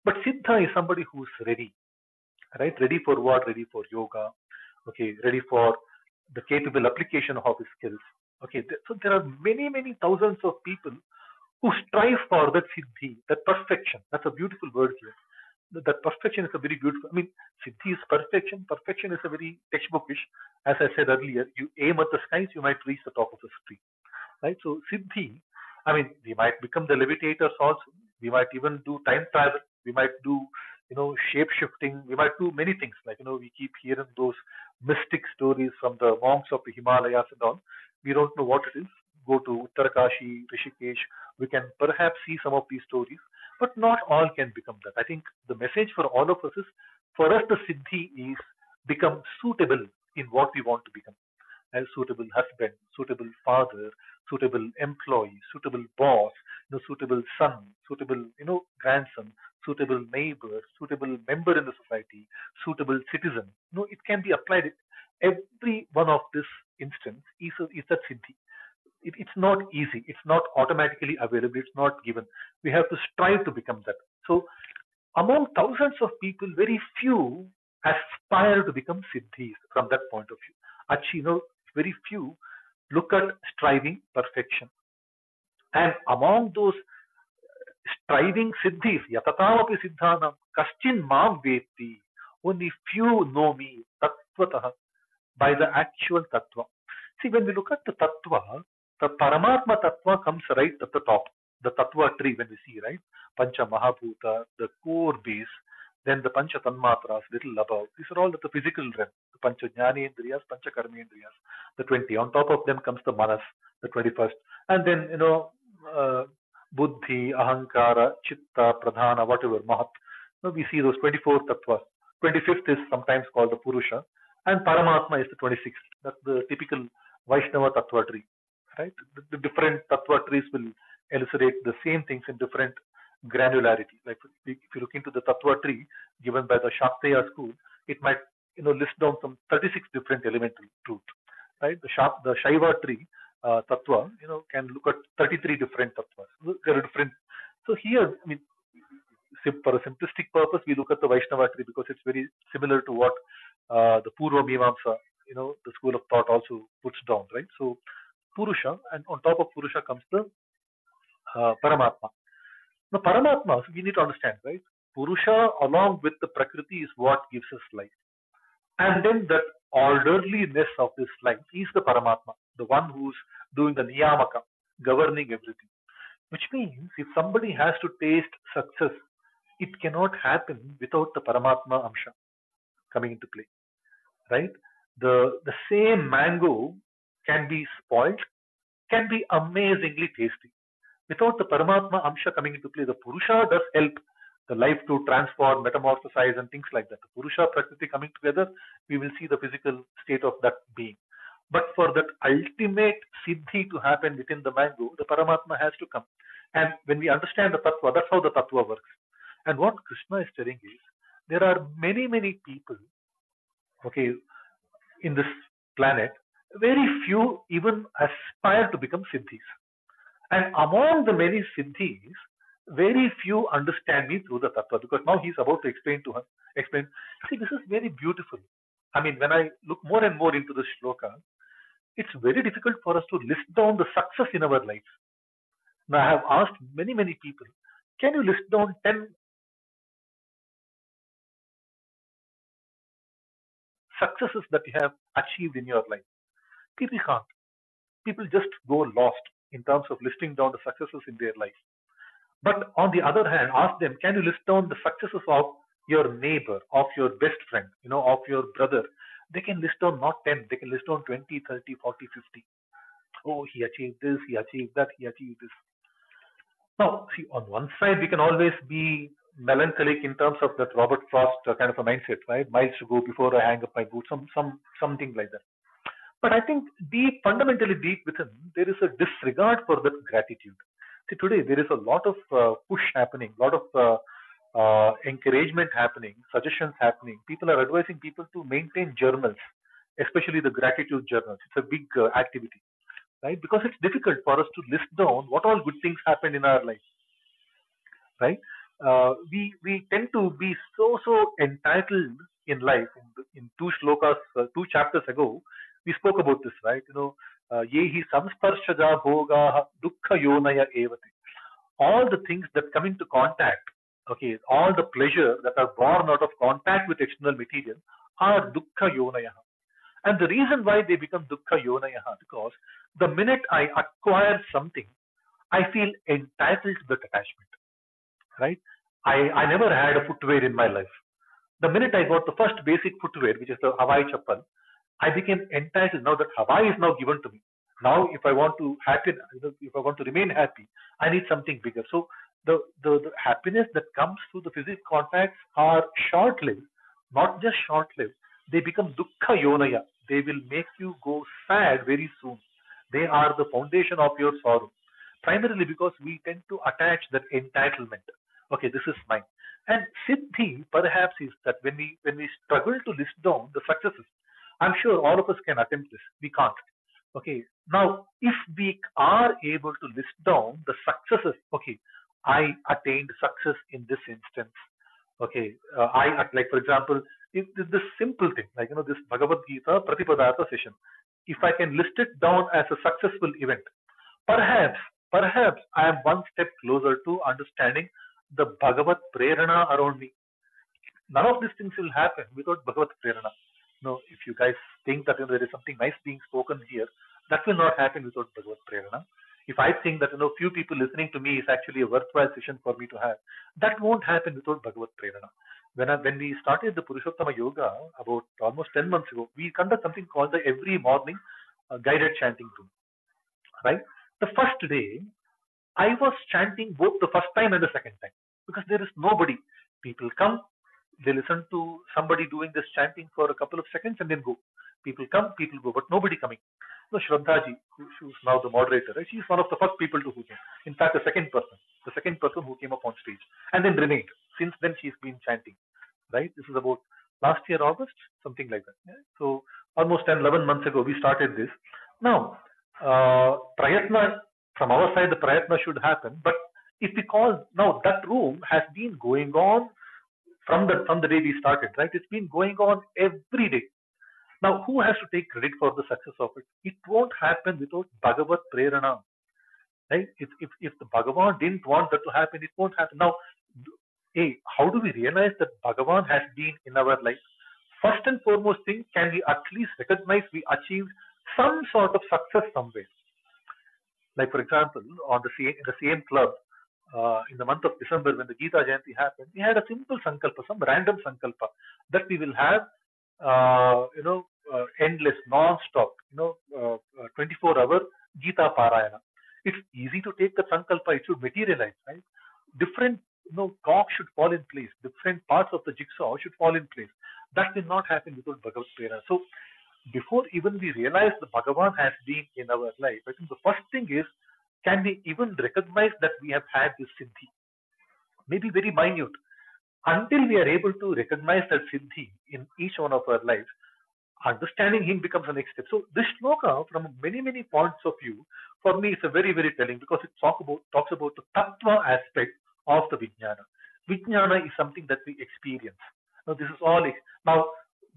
But Siddha is somebody who's ready. Right? Ready for what? Ready for yoga. Okay, ready for the capable application of his skills. Okay, so there are many, many thousands of people who strive for that siddhi, that perfection. That's a beautiful word here. That perfection is a very beautiful. I mean, siddhi is perfection. Perfection is a very textbookish. As I said earlier, you aim at the skies, you might reach the top of the tree. Right? So siddhi. I mean, we might become the levitators also. We might even do time travel. We might do, you know, shape shifting. We might do many things. Like you know, we keep hearing those mystic stories from the monks of the Himalayas and all. We don't know what it is. Go to Uttarakashi, Rishikesh. We can perhaps see some of these stories, but not all can become that. I think the message for all of us is for us the siddhi is become suitable in what we want to become. A suitable husband, suitable father, suitable employee, suitable boss, you know, suitable son, suitable you know grandson, suitable neighbor, suitable member in the society, suitable citizen. No, it can be applied. Every one of this instance is a, is that siddhi. It, it's not easy. It's not automatically available. It's not given. We have to strive to become that. So, among thousands of people, very few aspire to become siddhis from that point of view. Actually, you know, very few look at striving perfection. And among those striving siddhis, yatatamapi siddhanam, kaschin mam veti, only few know me tattvataha by the actual tattva. See, when we look at the tattva, the Paramatma tattva comes right at the top, the tattva tree when we see, right? Pancha Mahabhuta, the core base, then the Pancha Tanmatras, little above. These are all at the physical realm. The Pancha Jnanendriyas, Pancha Karmendriyas, the 20. On top of them comes the Manas, the 21st. And then, you know, uh, Buddhi, Ahankara, Chitta, Pradhana, whatever, Mahat. Know, we see those 24 tattvas. 25th is sometimes called the Purusha. And Paramatma is the 26th. That's the typical Vaishnava tattva tree. Right? The, the different tattva trees will elucidate the same things in different granularity. Like if you look into the tattva tree given by the Shakteya school, it might you know list down some 36 different elemental truth. Right? The Shak, the Shaiva tree uh, tattva, you know, can look at 33 different tattvas. There are different. So here, I mean, for a simplistic purpose, we look at the Vaishnava tree because it's very similar to what uh, the Purva Mimamsa, you know, the school of thought also puts down, right? So Purusha, and on top of Purusha comes the uh, Paramatma. Now, Paramatma, we need to understand, right? Purusha, along with the Prakriti, is what gives us life. And then that orderliness of this life is the Paramatma, the one who's doing the Niyamaka, governing everything. Which means if somebody has to taste success, it cannot happen without the Paramatma Amsha coming into play. Right? The the same mango can be spoiled, can be amazingly tasty. Without the Paramatma Amsha coming into play, the Purusha does help the life to transform, metamorphosize, and things like that. The Purusha Prakriti coming together, we will see the physical state of that being. But for that ultimate siddhi to happen within the mango, the Paramatma has to come. And when we understand the Tattva, that's how the Tattva works. And what Krishna is telling is, there are many, many people, okay, in this planet, very few even aspire to become siddhis. And among the many siddhis, very few understand me through the tattva because now he's about to explain to her, explain. See, this is very beautiful. I mean, when I look more and more into the shloka, it's very difficult for us to list down the success in our life. Now, I have asked many, many people, can you list down 10 successes that you have achieved in your life? People can't. People just go lost in terms of listing down the successes in their life. But on the other hand, ask them, can you list down the successes of your neighbor, of your best friend, you know, of your brother? They can list down not 10, they can list down 20, 30, 40, 50. Oh, he achieved this, he achieved that, he achieved this. Now, see, on one side, we can always be melancholic in terms of that Robert Frost uh, kind of a mindset, right? Miles to go before I hang up my boots, some, some, something like that. But I think deep, fundamentally deep within, there is a disregard for that gratitude. See, today there is a lot of uh, push happening, a lot of uh, uh, encouragement happening, suggestions happening. People are advising people to maintain journals, especially the gratitude journals. It's a big uh, activity, right? Because it's difficult for us to list down what all good things happened in our life, right? Uh, we we tend to be so so entitled in life. In, in two shlokas, uh, two chapters ago, we spoke about this, right? You know, uh, yehi samsparshaja bhogaha dukkha yonaya evati. All the things that come into contact, okay, all the pleasure that are born out of contact with external material are dukkha yonaya. And the reason why they become dukkha yonaya because the minute I acquire something, I feel entitled to that attachment, right? I, I never had a footwear in my life. The minute I got the first basic footwear, which is the Hawaii chappal, I became entitled now that Hawaii is now given to me. Now, if I want to happy, if I want to remain happy, I need something bigger. So the, the, the happiness that comes through the physical contacts are short-lived, not just short-lived. They become dukkha yonaya. They will make you go sad very soon. They are the foundation of your sorrow. Primarily because we tend to attach that entitlement. Okay, this is mine. And siddhi perhaps is that when we when we struggle to list down the successes, I'm sure all of us can attempt this. We can't. Okay. Now, if we are able to list down the successes, okay, I attained success in this instance. Okay. Uh, I, like, for example, if this simple thing, like, you know, this Bhagavad Gita Pratipadartha session, if I can list it down as a successful event, perhaps, perhaps I am one step closer to understanding the Bhagavad Prerana around me. None of these things will happen without Bhagavad Prerana know, if you guys think that you know, there is something nice being spoken here, that will not happen without Bhagavad Prerana. If I think that you know few people listening to me is actually a worthwhile session for me to have, that won't happen without Bhagavad Prerana. When I, when we started the Purushottama Yoga about almost 10 months ago, we conduct something called the every morning uh, guided chanting room. Right? The first day, I was chanting both the first time and the second time because there is nobody. People come, they listen to somebody doing this chanting for a couple of seconds and then go. People come, people go, but nobody coming. No, Shraddhaji, who's now the moderator, right? she's one of the first people to who came. In fact, the second person, the second person who came up on stage, and then remained. Since then, she's been chanting, right? This is about last year August, something like that. Yeah? So almost 10, 11 months ago, we started this. Now, uh, prayatna from our side, the prayatna should happen, but if we call now that room has been going on from the from the day we started, right? It's been going on every day. Now, who has to take credit for the success of it? It won't happen without Bhagavat Prerana. Right? If, if, if the Bhagavan didn't want that to happen, it won't happen. Now, hey, how do we realize that Bhagavan has been in our life? First and foremost thing, can we at least recognize we achieved some sort of success somewhere? Like for example, on the same in the same club, uh, in the month of December when the Gita Jayanti happened, we had a simple sankalpa, some random sankalpa that we will have, uh, you know, uh, endless, non-stop, you know, uh, uh, 24-hour Gita Parayana. It's easy to take the sankalpa; it should materialize, right? Different, you know, cogs should fall in place. Different parts of the jigsaw should fall in place. That will not happen without Bhagavad Prerana. So, before even we realize the Bhagavan has been in our life, I think the first thing is can we even recognize that we have had this siddhi? Maybe very minute. Until we are able to recognize that siddhi in each one of our lives, understanding him becomes the next step. So this shloka, from many, many points of view, for me, it's a very, very telling because it talk about, talks about the tattva aspect of the vijnana. Vijnana is something that we experience. Now, this is all. Now,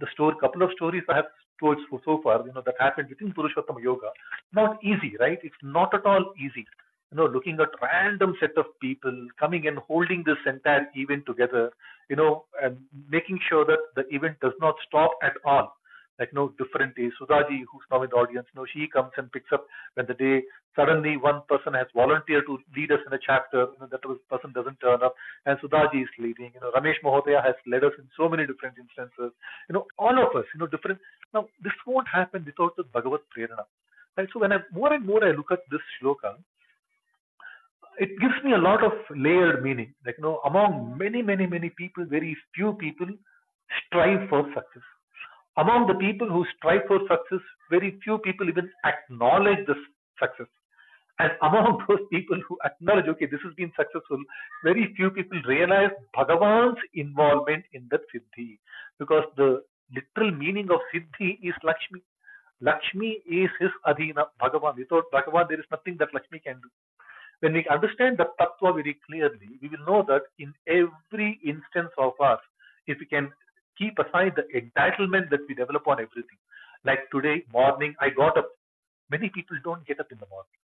the story, couple of stories I have told so, so far, you know, that happened within Purushottama Yoga. Not easy, right? It's not at all easy. You know, looking at random set of people coming and holding this entire event together, you know, and making sure that the event does not stop at all like no different days. Sudhaji, who's now in the audience, you know, she comes and picks up when the day suddenly one person has volunteered to lead us in a chapter, you know, that person doesn't turn up, and Sudhaji is leading. You know, Ramesh Mahodaya has led us in so many different instances. You know, all of us, you know, different. Now, this won't happen without the Bhagavad Prerana. Right? So when I more and more I look at this shloka, it gives me a lot of layered meaning. Like you know, among many, many, many people, very few people strive for success among the people who strive for success, very few people even acknowledge this success. And among those people who acknowledge, okay, this has been successful, very few people realize Bhagavan's involvement in that Siddhi. Because the literal meaning of Siddhi is Lakshmi. Lakshmi is his Adhina, Bhagavan. Without Bhagavan, there is nothing that Lakshmi can do. When we understand the Tattva very clearly, we will know that in every instance of us, if we can keep aside the entitlement that we develop on everything. Like today morning, I got up. Many people don't get up in the morning.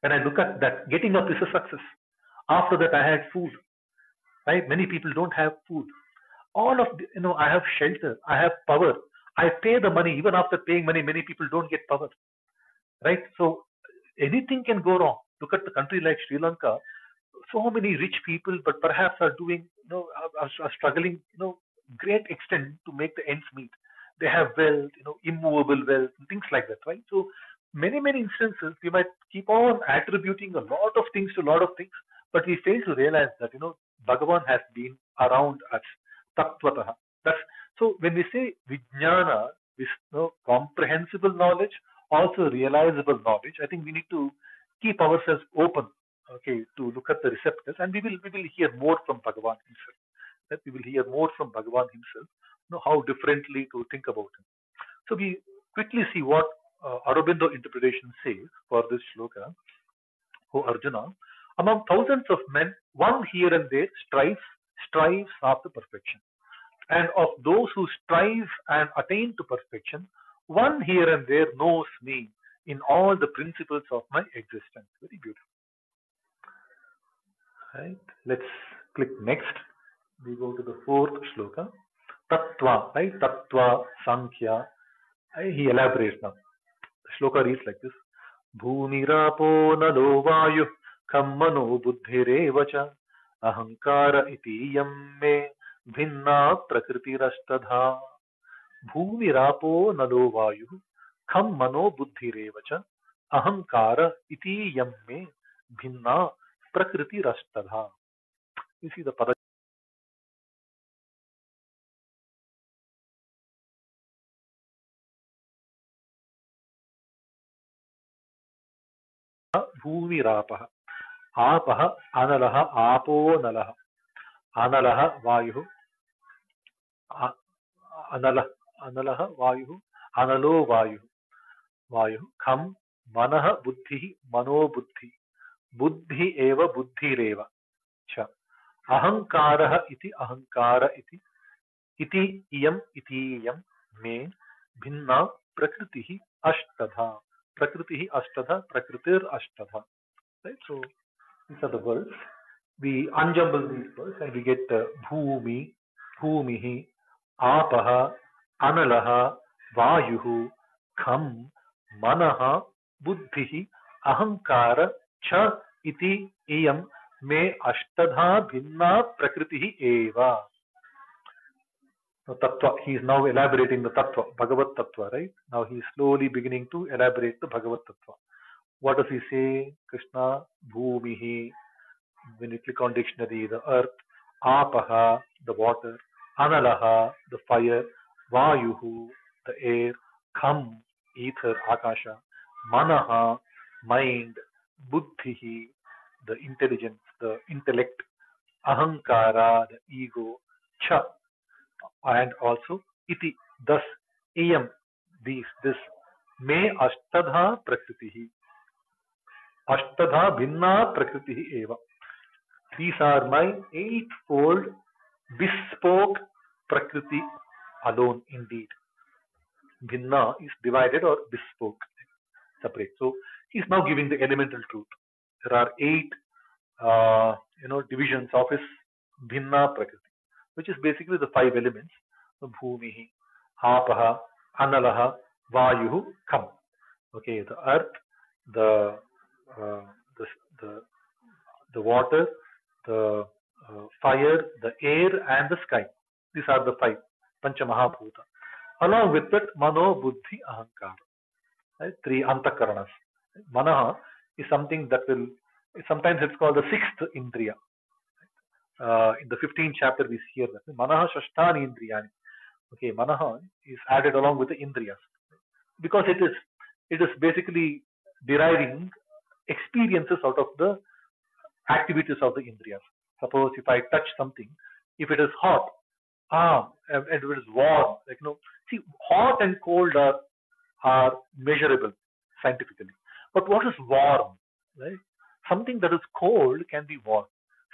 When I look at that, getting up is a success. After that, I had food. Right? Many people don't have food. All of the, you know, I have shelter. I have power. I pay the money. Even after paying money, many people don't get power. Right? So anything can go wrong. Look at the country like Sri Lanka. So many rich people, but perhaps are doing, you know, are, are struggling, you know, great extent to make the ends meet. They have wealth, you know, immovable wealth, and things like that, right? So many, many instances we might keep on attributing a lot of things to a lot of things, but we fail to realize that, you know, Bhagavan has been around us, tattvataha. That's so when we say vijnana, this you know, comprehensible knowledge, also realizable knowledge, I think we need to keep ourselves open, okay, to look at the receptors, and we will we will hear more from Bhagavan himself that we will hear more from Bhagavan himself, you know, how differently to think about him. So we quickly see what uh, Aurobindo interpretation says for this shloka. O Arjuna, among thousands of men, one here and there strives, strives after perfection. And of those who strive and attain to perfection, one here and there knows me in all the principles of my existence. Very beautiful. Right. Let's click next we go to the fourth shloka. Tattva, right? Tattva, Sankhya. He elaborates now. The shloka reads like this. Bhumirapo nalo vayu kammano buddhirev cha ahankara iti yamme भिन्ना प्रकृतिरष्टधा भूमिरापो नलो वायु खम मनो बुद्धिरेव च अहंकार इति भिन्ना प्रकृतिरष्टधा you see भूमिरापः। आपः अनलः, आपो नलः। अनलः वायुः अनलः अनलः वायुः, अनलो वायुः। वायुः, खं, मनः, बुद्धिः मनोबुद्धि बुद्धि। एव बुद्धिरेव। च। अहङ्कारः इति अहङ्कार इति मे भिन्ना प्रकृतिः अष्टधा। प्रकृतिः अष्टधा प्रकृतिर अष्टधा right so these are the words we unjumble these words and we get uh, bhumi bhumihi apaha analaha vayuhu kham manaha buddhihi ahankara cha iti iyam me ashtadha bhinna prakritihi eva tattva, he is now elaborating the tattva, Bhagavat tattva, right? Now he is slowly beginning to elaborate the Bhagavat tattva. What does he say? Krishna, Bhumihi, when you click on dictionary, the earth, Apaha, the water, Analaha, the fire, Vayuhu, the air, Kham, ether, Akasha, Manaha, mind, Buddhihi, the intelligence, the intellect, Ahankara, the ego, Cha, and also iti thus iyam these this may ashtadha prakritihi ashtadha bhinna prakritihi eva these are my eightfold bespoke prakriti alone indeed. Bhinna is divided or bespoke. Separate. So he is now giving the elemental truth. There are eight uh, you know divisions of his bhinna prakriti which is basically the five elements bhumihi apaha analaha vayuhu kam okay the earth the uh, the, the the water the uh, fire the air and the sky. These are the five pancha mahabhuta along with that mano buddhi ahankara. Right? three antakaranas manaha is something that will sometimes it's called the sixth indriya uh, in the 15th chapter we hear that manaha shashtani indriyani okay manaha is added along with the indriyas. Because it is it is basically deriving experiences out of the activities of the indriyas. Suppose if i touch something if it is hot ah and it is warm like you know see hot and cold are are measurable scientifically. But what is warm right? Something that is cold can be warm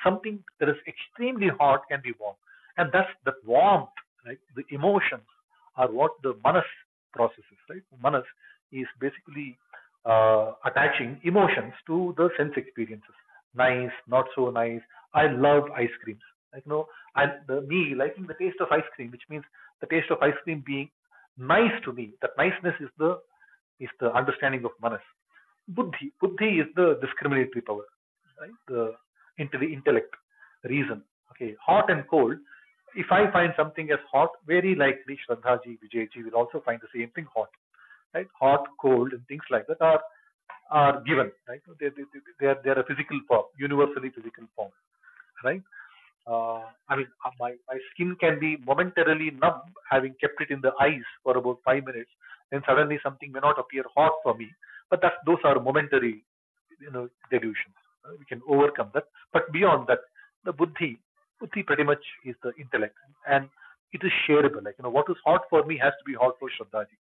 something that is extremely hot can be warm. And that's that warmth right the emotions are what the manas processes right? Manas is basically uh, attaching emotions to the sense experiences. Nice not so nice. I love ice creams like you know i the me liking the taste of ice cream which means the taste of ice cream being nice to me. That niceness is the is the understanding of manas. Buddhi buddhi is the discriminatory power right? The into the intellect, reason. Okay, hot and cold. If I find something as hot, very likely Shraddhaji, Vijayji will also find the same thing hot. Right? Hot, cold, and things like that are are given. Right? They, they, they, are, they are a physical form, universally physical form. Right? Uh, I mean, uh, my, my skin can be momentarily numb, having kept it in the ice for about five minutes. Then suddenly something may not appear hot for me, but that those are momentary, you know, delusions we can overcome that. But beyond that, the buddhi, buddhi pretty much is the intellect, and it is shareable. Like you know, what is hot for me has to be hot for Shraddhaji.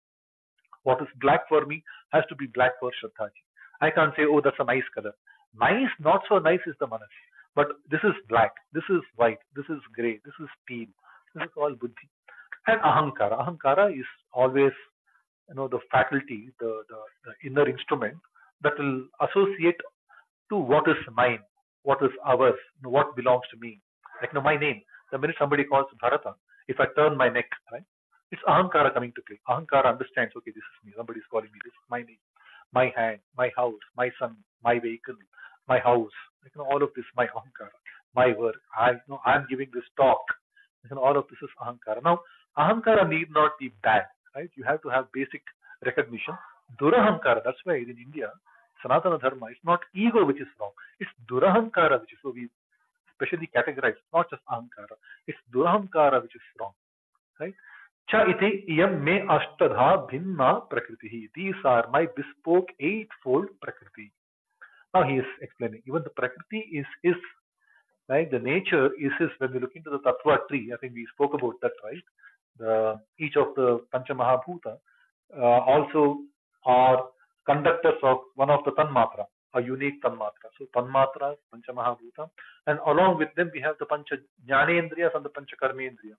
What is black for me has to be black for Shraddhaji. I can't say, oh, that's a nice color. Nice, not so nice is the manas. But this is black, this is white, this is gray, this is teal. This is all buddhi. And ahankara. Ahankara is always, you know, the faculty, the, the, the inner instrument that will associate to what is mine, what is ours, what belongs to me. Like you know, my name. The minute somebody calls Bharata, if I turn my neck, right, it's ahankara coming to play. Ahankara understands, okay, this is me. Somebody is calling me. This is my name, my hand, my house, my son, my vehicle, my house. You know, all of this, my ahankara, my work. I you know I'm giving this talk. You know, all of this is ahankara. Now, ahankara need not be bad, right? You have to have basic recognition. Durahankara. That's why in India, Sanatana Dharma, it's not ego which is wrong. It's Durahankara which is so we specially categorize, not just Ahankara. It's Durahankara which is wrong. Right? Cha iti iyam me ashtadha bhinna prakriti. These are my bespoke eightfold prakriti. Now he is explaining. Even the prakriti is his, right? The nature is his. When we look into the tattva tree, I think we spoke about that, right? The each of the pancha mahabhuta uh, also are conductors of one of the tanmatra. a unique Tanmatra. So Tanmatra, Pancha Mahabhuta, and along with them we have the Pancha Jnanendriyas and the Pancha Karmendriya.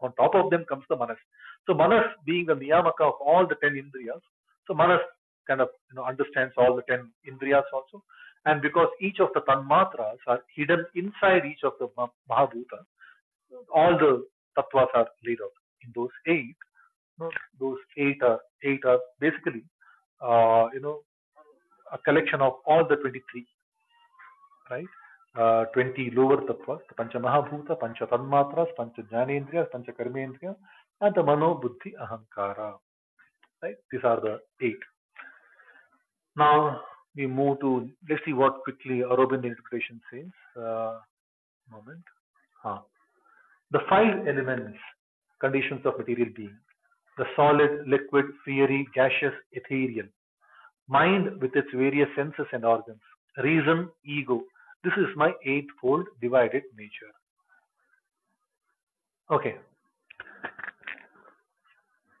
On top of them comes the Manas. So Manas being the Niyamaka of all the 10 Indriyas, so Manas kind of you know understands all the 10 Indriyas also. And because each of the Tanmatras are hidden inside each of the Mahabhuta, all the tattvas are laid out. In those eight, those eight are eight are basically you know a collection of all the 23, right? Uh, 20 lower tattvas, the Pancha Mahabhuta, Pancha Tanmatras, Pancha Jnanendriya, Pancha Karmendriya, and the Mano, Buddhi, Ahankara. Right? These are the eight. Now we move to, let's see what quickly Aurobind interpretation says. Uh, moment. Huh. The five elements, conditions of material being, the solid, liquid, fiery, gaseous, ethereal, mind with its various senses and organs, reason, ego. This is my eightfold divided nature. Okay.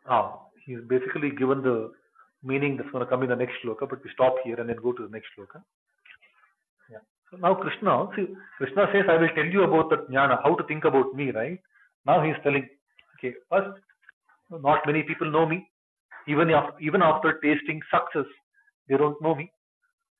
Ah, he's basically given the meaning that's going to come in the next shloka, but we stop here and then go to the next shloka. Yeah. So now Krishna, see, Krishna says, I will tell you about the jnana, how to think about me, right? Now he's telling, okay, first, not many people know me. Even after, even after tasting success, they don't know me.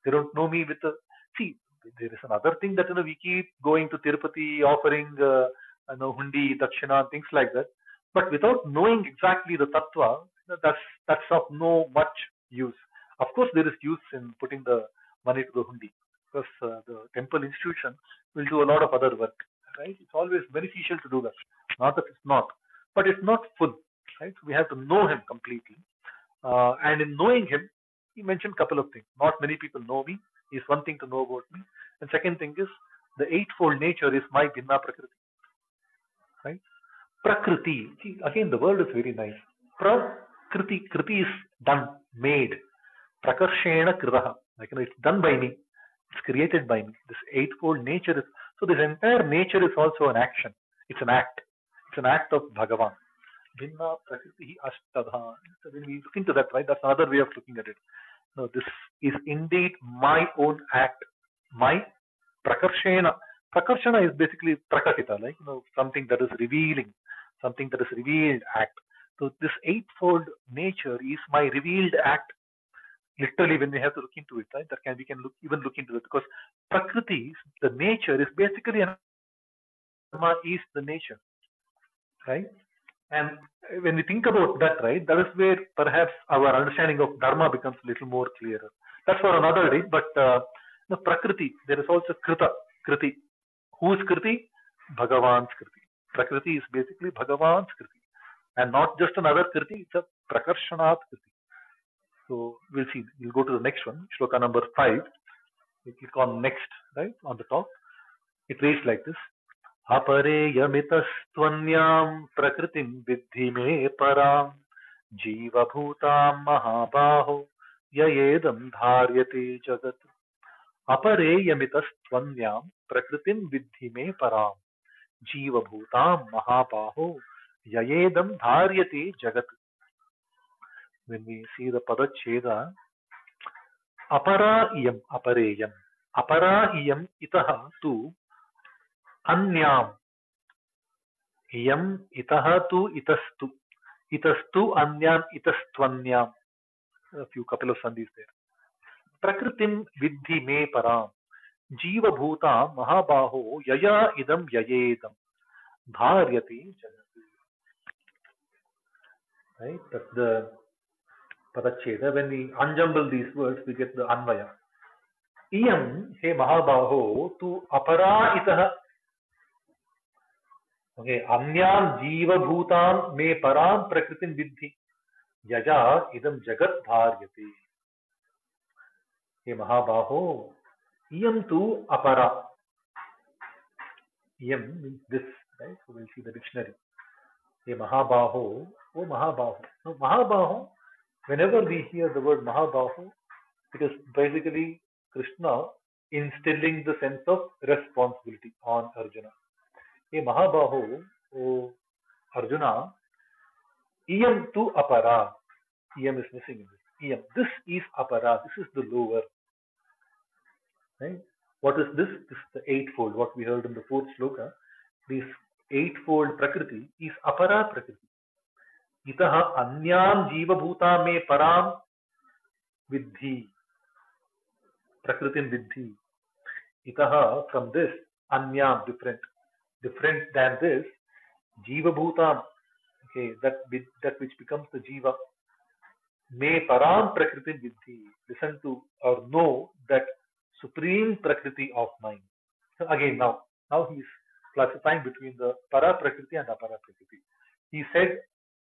They don't know me with the, see, there is another thing that, you know, we keep going to Tirupati, offering, uh, you know, hundi, dakshina, things like that. But without knowing exactly the tattva, that's that's of no much use. Of course, there is use in putting the money to the hundi because uh, the temple institution will do a lot of other work. Right? It's always beneficial to do that. Not that it's not, but it's not full. Right? We have to know him completely, uh, and in knowing him, he mentioned a couple of things. Not many people know me. Is one thing to know about me, and second thing is the eightfold nature is my Bhinna Prakriti. Right? Prakriti. See, again, the word is very nice. Prakriti. Kriti is done, made. Prakarshena kritaha. Like, you know, it's done by me. It's created by me. This eightfold nature is, so this entire nature is also an action. It's an act. It's an act of Bhagavan. Bhinna Ashtadha. So when we look into that, right, that's another way of looking at it. No, this is indeed my own act. My Prakarshena. Prakarshana is basically prakatita, like you know, something that is revealing, something that is revealed act. So this eightfold nature is my revealed act. Literally, when we have to look into it, right? That can we can look even look into it because prakriti, the nature is basically an is the nature, right? And when we think about that, right, that is where perhaps our understanding of dharma becomes a little more clearer. That's for another day. But uh, the prakriti, there is also krita, kriti. Whose kriti? Bhagavan's kriti. Prakriti is basically Bhagavan's kriti, and not just another kriti. It's a prakarshanat kriti. So we'll see. We'll go to the next one, shloka number five. We click on next, right, on the top. It reads like this. अपरेयमितस्त्वन्यां प्रकृतिं विद्धि मे परां, जीवभूतां महाबाहो, ययेदं धार्यते जगत्। अपरेयमितस्त्वन्यां प्रकृतिं विद्धि मे परां, जीवभूतां महाबाहो, ययेदं धार्यते जगत्। When we see the padacheda apara iyam apareyam apara iyam itah tu अन्याम। यम इतः तु इतस्तु। इतस्तु अन्याम, इतस्त्वन्याम। A few couple of sandhis there. प्रकृतिं मे परां जीवभूतां महाबाहो यया इदं ययेदं धार्यति जनति। Right? But the पदच्छेद when we हे महाबाहो तु अपरा इत ओके, अन्यान जीवभूतान मे पराम प्रकृति विद्धि। यजा इदम जगत भार्यते हे महाबाहो इयम तु अपरा। इयम this right so will see the dictionary हे महाबाहो, ओ महाबाहो नो महाबाहो, whenever we hear the word महाबाहो, it is basically krishna instilling the sense of responsibility on arjuna हे महाबाहो ओ arjuna iyam tu apara iyam is missing in this iyam this is apara this is the lower Right? What is this? This is the eightfold, what we heard in the fourth sloka. This eightfold Prakriti is apara Prakriti. Itaha anyam jiva bhuta me param vidhi. Prakritin vidhi. Itaha, from this, anyam, different. Different than this, jiva bhutam, okay, that, that which becomes the jiva. May param prakriti vidhi. Listen to or know that supreme prakriti of mind. So again, now, now he is classifying between the para prakriti and apara prakriti. He said,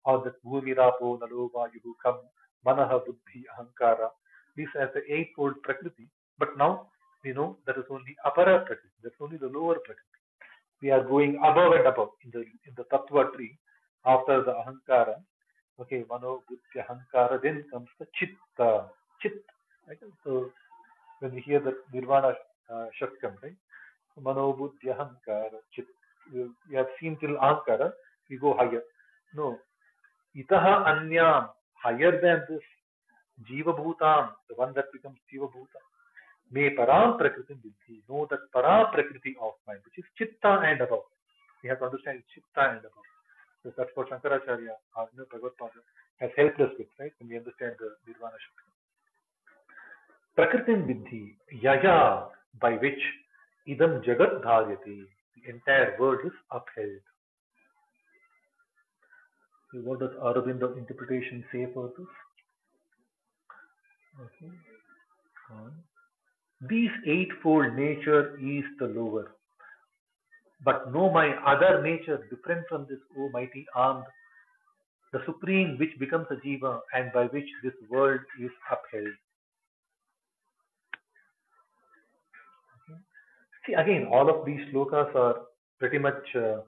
or that bhumirapo, nalo, vayuhu, kam, manaha, buddhi, ahankara. These are the eightfold prakriti. But now we know that is only apara prakriti. That's only the lower prakriti. We are going above and above in the in the tattva tree after the ahankara. Okay, mano, buddhi, ahankara. Then comes the chitta. Chit. Right? So when we hear the Nirvana uh, Shatkam, right? Mano Buddhi Ahankara, Chit. We have seen till Ahankara, we go higher. No. Itaha Anyam, higher than this. Jiva Bhutam, the one that becomes Jiva Bhutam. May Param Prakriti Vidhi. Know that Para Prakriti of mind, which is Chitta and above. We have to understand Chitta and above. So that's what Shankaracharya, Agna Bhagavad has helped us with, right? When we understand the Nirvana Shaktam. Prakritin Vidhi, Yaya, by which Idam Jagat Dharyati, the entire world is upheld. So what does Aurobindo interpretation say for this? Okay. Um, these eightfold nature is the lower. But know my other nature different from this, O mighty armed, the supreme which becomes a jiva and by which this world is upheld. See, again, all of these slokas are pretty much uh,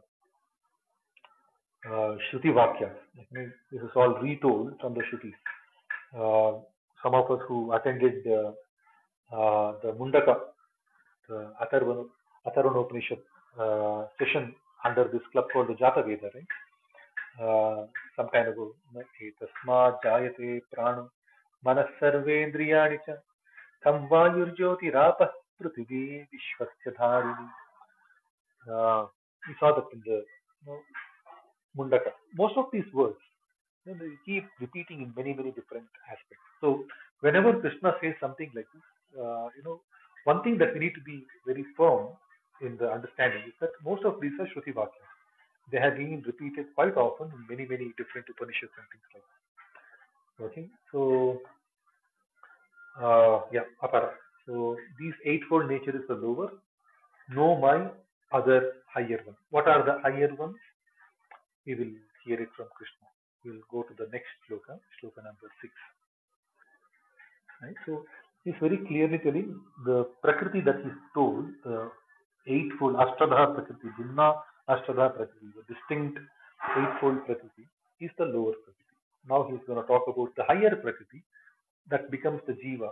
uh, Shruti Vakyas. This is all retold from the Shrutis. Uh, some of us who attended uh, uh, the Mundaka, the Atharvana Upanishad uh, session under this club called the Jata Veda, right? Uh, some time ago, tasma jayate prana manas sarvendriyani cha tam vayurjyotirapah prithvi vishwasya dharini. Uh, we saw that in the you know, Mundaka. Most of these words, you know, they keep repeating in many, many different aspects. So whenever Krishna says something like this, uh, you know, one thing that we need to be very firm in the understanding is that most of these are Shruti Vakyas. They have been repeated quite often in many, many different Upanishads and things like that. Okay, so uh, yeah, apara. So these eightfold nature is the lower. Know my other higher one. What are the higher ones? We will hear it from Krishna. We will go to the next sloka, sloka number six. Right. So is very clearly telling the Prakriti that is told, the eightfold Ashtadha Prakriti, Bhinna Ashtadha Prakriti, the distinct eightfold Prakriti, is the lower Prakriti. Now he is going to talk about the higher Prakriti that becomes the Jiva,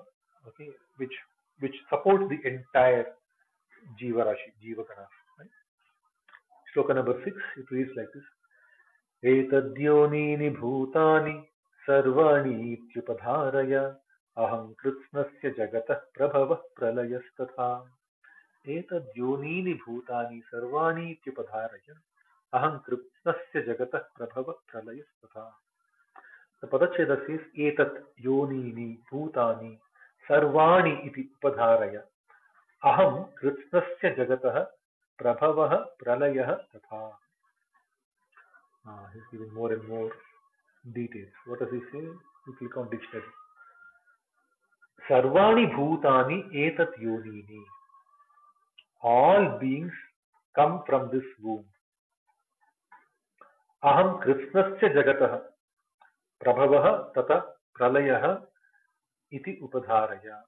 okay, which which supports the entire Jiva Rashi, Jiva Gana. Right? Shloka number 6, it reads like this. एतद्योनीनि भूतानि sarvani इत्युपधारय अहं कृत्स्नस्य जगतः प्रभवः प्रलयस्तथा एतद्योनीनि भूतानि सर्वाणीत्युपधारय अहं कृत्स्नस्य जगतः प्रभवः प्रलयस्तथा योनीनि भूतानि सर्वाणि उपधारय अहं कृत्स्नस्य जगतः प्रभवः प्रलयः तथा. What does he say? You click on dictionary. Sarvani bhutani etat yonini. All beings come from this womb. Aham kritsnasya jagatah prabhavah tata pralayah iti upadharaya.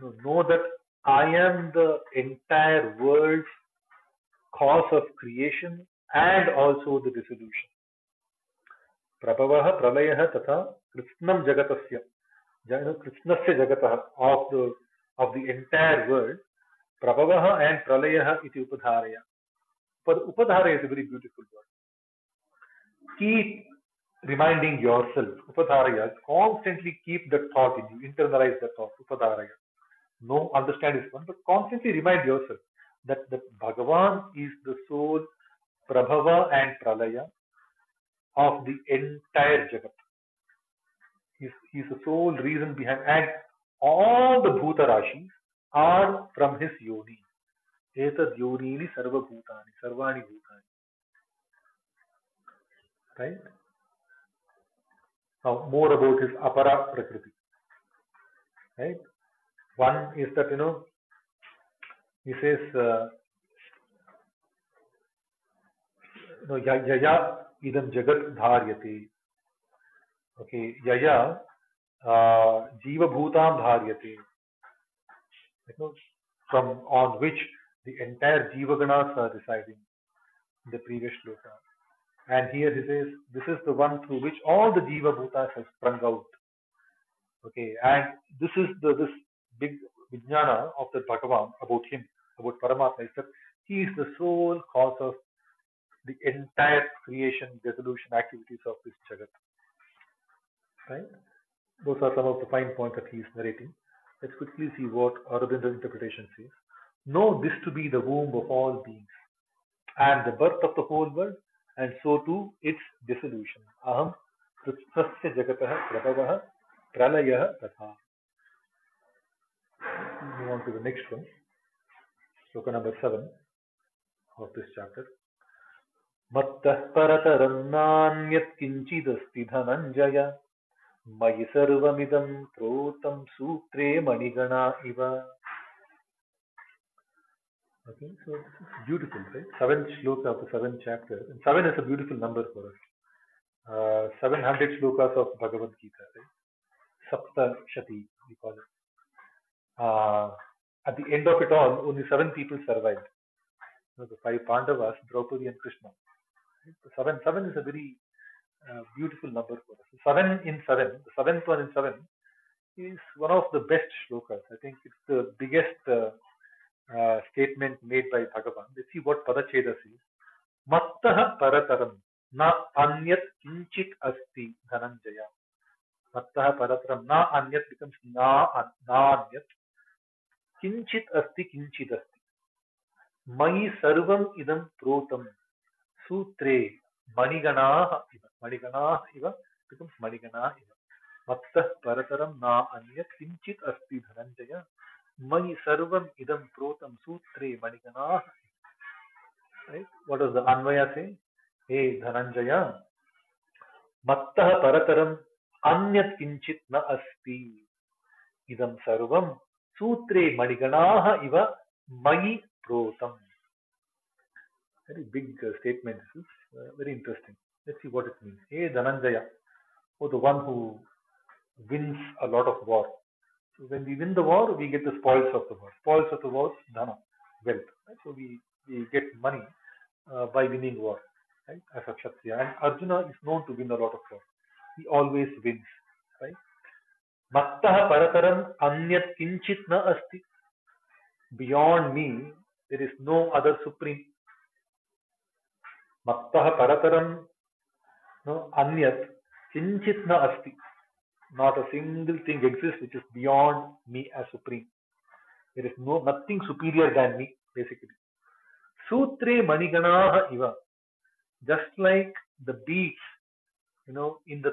So know that I am the entire world's cause of creation and also the dissolution. Prabhavaha, Pralayaha, Tata, Krishnam Jagatasya, Krishnasya Jagatah of the of the entire world, Prabhavaha and Pralayaha iti Upadharaya. But Upadharaya is a very beautiful word. Keep reminding yourself, Upadharaya, constantly keep the thought in you, internalize the thought, Upadharaya. know, understand is one, but constantly remind yourself that, that Bhagavan is the sole Prabhava and Pralaya of the entire Jagat. He's, he's the sole reason behind, and all the Bhuta Rashis are from his yoni. Etad yonini sarva bhutani, sarvani bhutani. Right? Now, more about his apara prakriti. Right? One is that, you know, he says, uh, you know, ya- yaya idam jagat dharyate. Okay, yaya uh, jiva bhutam dharyate. You know, from on which the entire jiva ganas are residing in the previous shloka. And here he says, this is the one through which all the jiva bhutas have sprung out. Okay, and this is the this big vijnana of the Bhagavan about him, about Paramatma, is that he is the sole cause of the entire creation, dissolution activities of this Jagat Right? Those are some of the fine points that he is narrating. Let's quickly see what Aurobindo's interpretation says. Know this to be the womb of all beings and the birth of the whole world, and so too its dissolution. Aham Kritsasya Jagatah Prabhavah Pralayah Tatha. Move on to the next one. Sloka number 7 of this chapter. मत्तः परतरं नान्यत् किञ्चिदस्ति धनञ्जय मयि सर्वमिदं प्रोतं सूत्रे मणिगणा इव Okay, so this is beautiful, right? Seventh shloka of the seventh chapter. And seven is a beautiful number for us. Uh, 700 shlokas of Bhagavad Gita, right? Sapta Shati, we call it. Uh, at the end of it all, only seven people survived. You know, the five Pandavas, Draupadi and Krishna. Right? So seven, seven is a very uh, beautiful number for us. Seven in seven, the seventh one in seven, is one of the best shlokas. I think it's the biggest uh, uh, statement made by Bhagavan. Let's see what Padacheda says. Mattaha parataram na anyat kinchit asti dhananjaya. Mattaha parataram na anyat becomes na, na anyat. Kinchit asti kinchit asti. Mai sarvam idam protam sutre मणिगणा इव मणिगणा इव कृत इव। भक्त परतरम किंचित अस्ति धनंजय मणि सर्वम प्रोतम सूत्रे मणिगणा हे धनंजय मत् परतर अन्य न अस्ति। इदं सूत्रे मणिगणा इव मयि प्रोतम। Very big uh, statement. This is uh, very interesting. Let's see what it means. Hey Dhananjaya, oh the one who wins a lot of war. So when we win the war, we get the spoils of the war. Spoils of the war, dhana, wealth. Right? So we, we get money uh, by winning war, right? As a Kshatriya. And Arjuna is known to win a lot of war. He always wins, right? Mattah parataram anyat kinchit na asti. Beyond me, there is no other supreme. मत् परतर अंचित न अस्ति। Not a single thing exist which is beyond me a supreme it is no nothing superior than me basically सूत्रे मणिगणाः इव just like the beads you know in the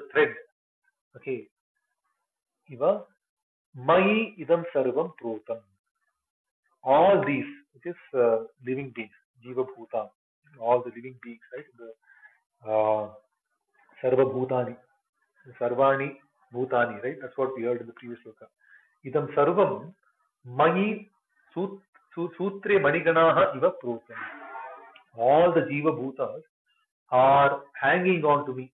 okay इव मयि इदं सर्वं प्रोतम् all these which is living being जीवभूतान् all the living beings, right? The uh, sarva bhutani, sarvani bhutani, right? That's what we heard in the previous sloka. Idam sarvam sut, sutre maniganaha iva protam. All the jiva bhutas are hanging on to me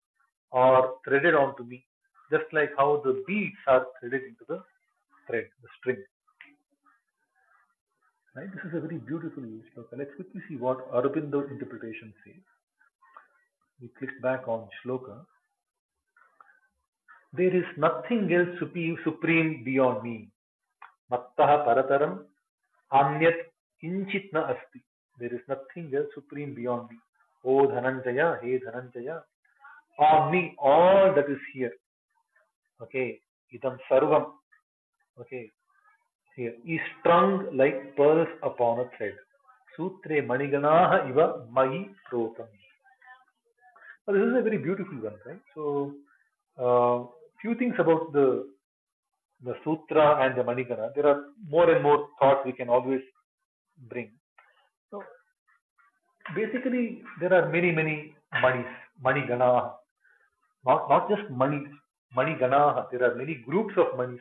or threaded onto me, just like how the beads are threaded into the thread, the string. Right? This is a very beautiful shloka. Let's quickly see what Aurobindo interpretation says. We click back on shloka. There is nothing else supreme, beyond me. Mattaha parataram anyat kinchit na asti. There is nothing else supreme beyond me. O Dhananjaya, hey Dhananjaya. Me, all that is here. Okay. Idam sarvam. Okay. Here is strung like pearls upon a thread. Sutre maniganaha iva mai protam. Now, this is a very beautiful one, right? So, uh, few things about the the sutra and the manigana. There are more and more thoughts we can always bring. So, basically, there are many many manis, manigana, not not just money, manigana. There are many groups of manis.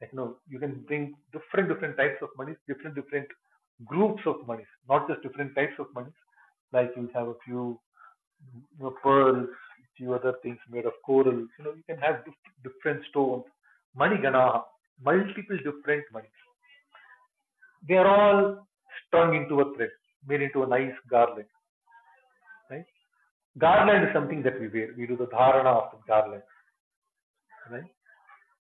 Like, you know, you can bring different different types of manis, different different groups of manis, not just different types of manis. Like you have a few you know, pearls, few other things made of coral. You know, you can have dif- different stones, Money manigana, multiple different manis. They are all strung into a thread, made into a nice garland. Right? Garland is something that we wear. We do the dharana of the garland. Right?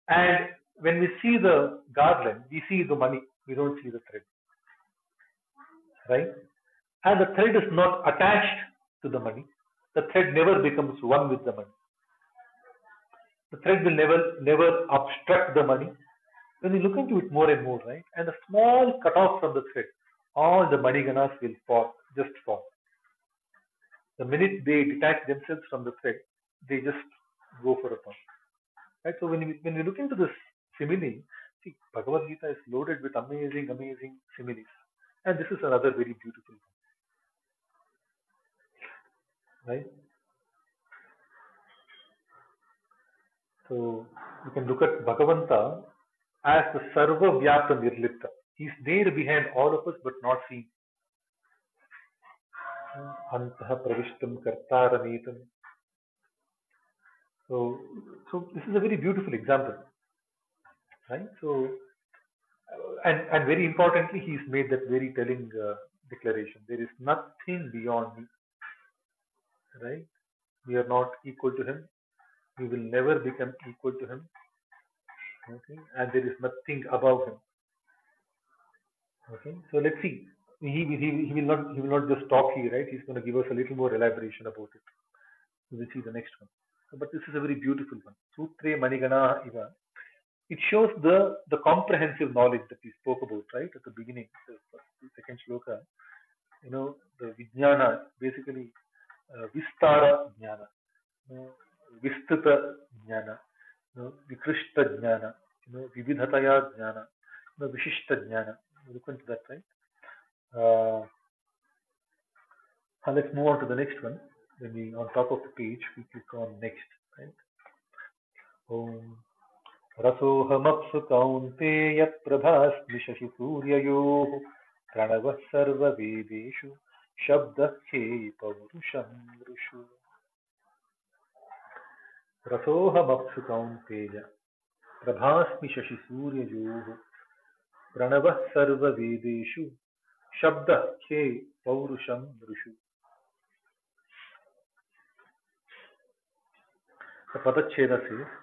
And when we see the garland, we see the money. We don't see the thread. Right? And the thread is not attached to the money. The thread never becomes one with the money. The thread will never never obstruct the money. When you look into it more and more, right? And a small cut off from the thread, all the money ganas will fall, just fall. The minute they detach themselves from the thread, they just go for a toss. Right? So when we when we look into this simile, see Bhagavad Gita is loaded with amazing, amazing similes. And this is another very beautiful one. Right? So you can look at Bhagavanta as the Sarva Vyapta Nirlipta. He's there behind all of us but not seen. Antah Pravishtam Kartarametam. So, so this is a very beautiful example. Right? So and and very importantly, he's made that very telling uh, declaration. There is nothing beyond me. Right? We are not equal to him. We will never become equal to him. Okay? And there is nothing above him. Okay? So let's see. He, he, he will not he will not just talk here, right? He's going to give us a little more elaboration about it. We will see the next one. But this is a very beautiful one. Sutre Manigana Iva it shows the the comprehensive knowledge that we spoke about right at the beginning the, the second shloka you know the vijnana basically uh, vistara jnana you know, vistuta jnana you know, vikrishta jnana you know vividhataya jnana you know, vishishta jnana look into that right? Uh, let's move on to the next one. When we on top of the page we click on next right? Om रसोऽहमप्सु कौन्तेय प्रभास्मि शशिसूर्ययोः प्रणवः सर्ववेदेषु, शब्दः खे पौरुषं ऋषु। रसोऽहमप्सु कौन्तेय, प्रभास्मि शशिसूर्ययोः प्रणवः सर्ववेदेषु, शब्दः खे पौरुषं ऋषु पदच्छेदस्य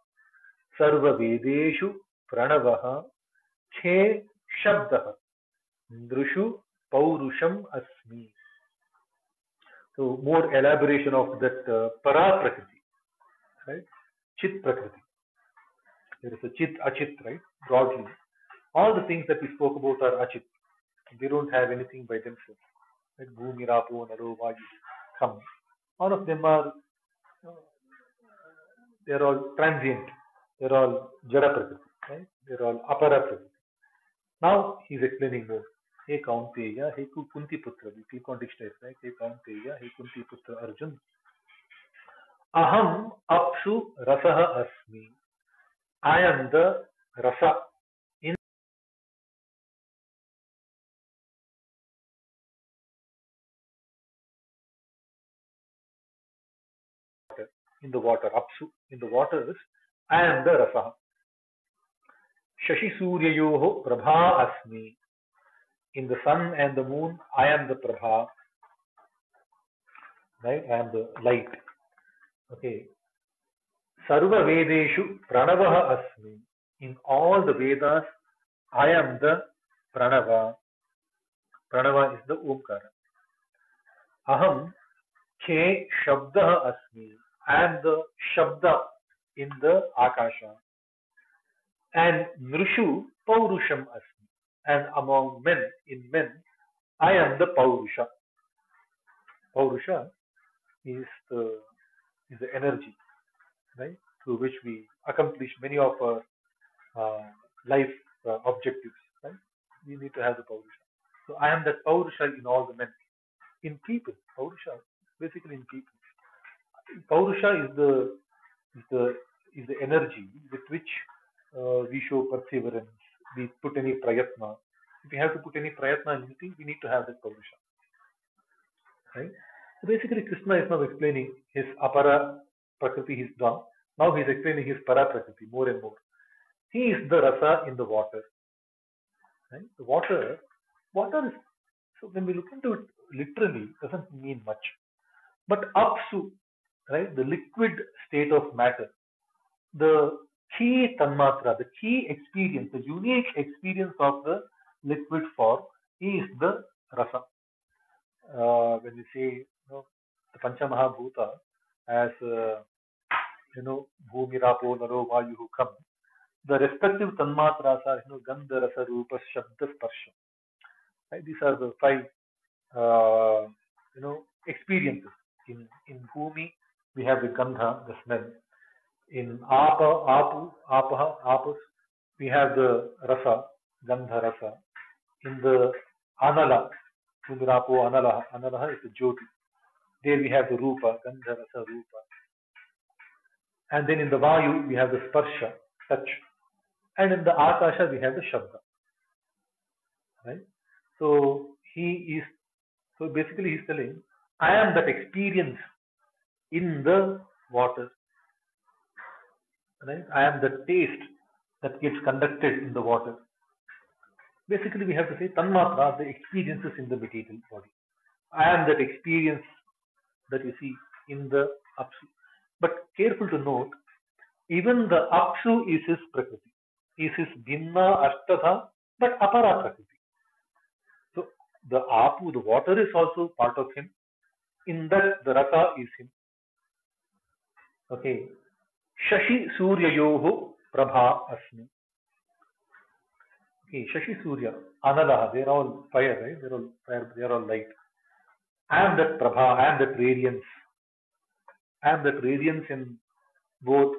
सर्ववेदेषु प्रणवः खे शब्दः नृषु पौरुषम अस्मि more elaboration of that uh, para prakriti right chit prakriti there is a chit achit right broadly all the things that we spoke about are achit they don't have anything by themselves right bhumi rapo naro vayu come all of them are they are all transient they're all jada prakriti, right? They're all apara prakriti. Now he's explaining more. Kaunteya, hey Kunti Putra. We click on dictionary, right? Hey Kaunteya, hey Kunti Putra Arjun. Aham apsu rasaha asmi. I am the rasa in in the water. Apsu in the waters. Am the rasa. Shashi Suryayoho Prabha Asmi. In the sun and the moon, I am the Prabha. Right? I am the light. Okay. Sarva Vedeshu Pranavaha Asmi. In all the Vedas, I am the Pranava. Pranava is the Omkara. Aham Ke Shabda Asmi. I am the Shabda in the Akasha. And Nrishu Paurusham Asmi. And among men, in men, I am the Paurusha. Paurusha is the, is the energy, right, through which we accomplish many of our uh, life uh, objectives, right? We need to have the Paurusha. So I am that Paurusha in all the men. In people, Paurusha, basically in people. Paurusha is the is the is the energy with which uh, we show perseverance, we put any prayatna. If we have to put any prayatna in anything, we need to have that Paurusha. Right? So basically, Krishna is now explaining his apara prakriti he's done. Now he's explaining his para prakriti more and more. He is the rasa in the water. Right? The water, water is, so when we look into it literally, doesn't mean much. But apsu, right, the liquid state of matter, the key tanmatra, the key experience, the unique experience of the liquid form is the rasa. Uh, when we say you know, the Pancha Mahabhuta as uh, you know Bhumi, Rapo, Naro, Vayu come, the respective tanmatras are you know Gandha, Rasa, Rupa, Shabda, Sparsha. Right? These are the five uh, you know experiences. In in Bhumi we have the Gandha, the smell. In Apa, Apu, Apaha, Apus, we have the Rasa, Gandha Rasa. In the Anala, Bhumirapo, Analaha, Analaha is the Jyoti. There we have the Rupa, Gandha Rasa, Rupa. And then in the Vayu, we have the Sparsha, touch. And in the Akasha, we have the Shabda. Right? So he is, so basically he's telling, I am that experience in the water. Right? I am the taste that gets conducted in the water. Basically, we have to say tanmatra, the experiences in the material body. I am that experience that you see in the apsu. But careful to note, even the apsu is his prakriti, is his bhinna ashtadha, but apara prakriti. So the apu, the water is also part of him. In that, the rasa is him. Shashi Suryayoho Prabha Asmi. Okay, Shashi Surya, Analaha, they're all fire, right? They're all fire, they're all light. I am that Prabha, I am that radiance. I am that radiance in both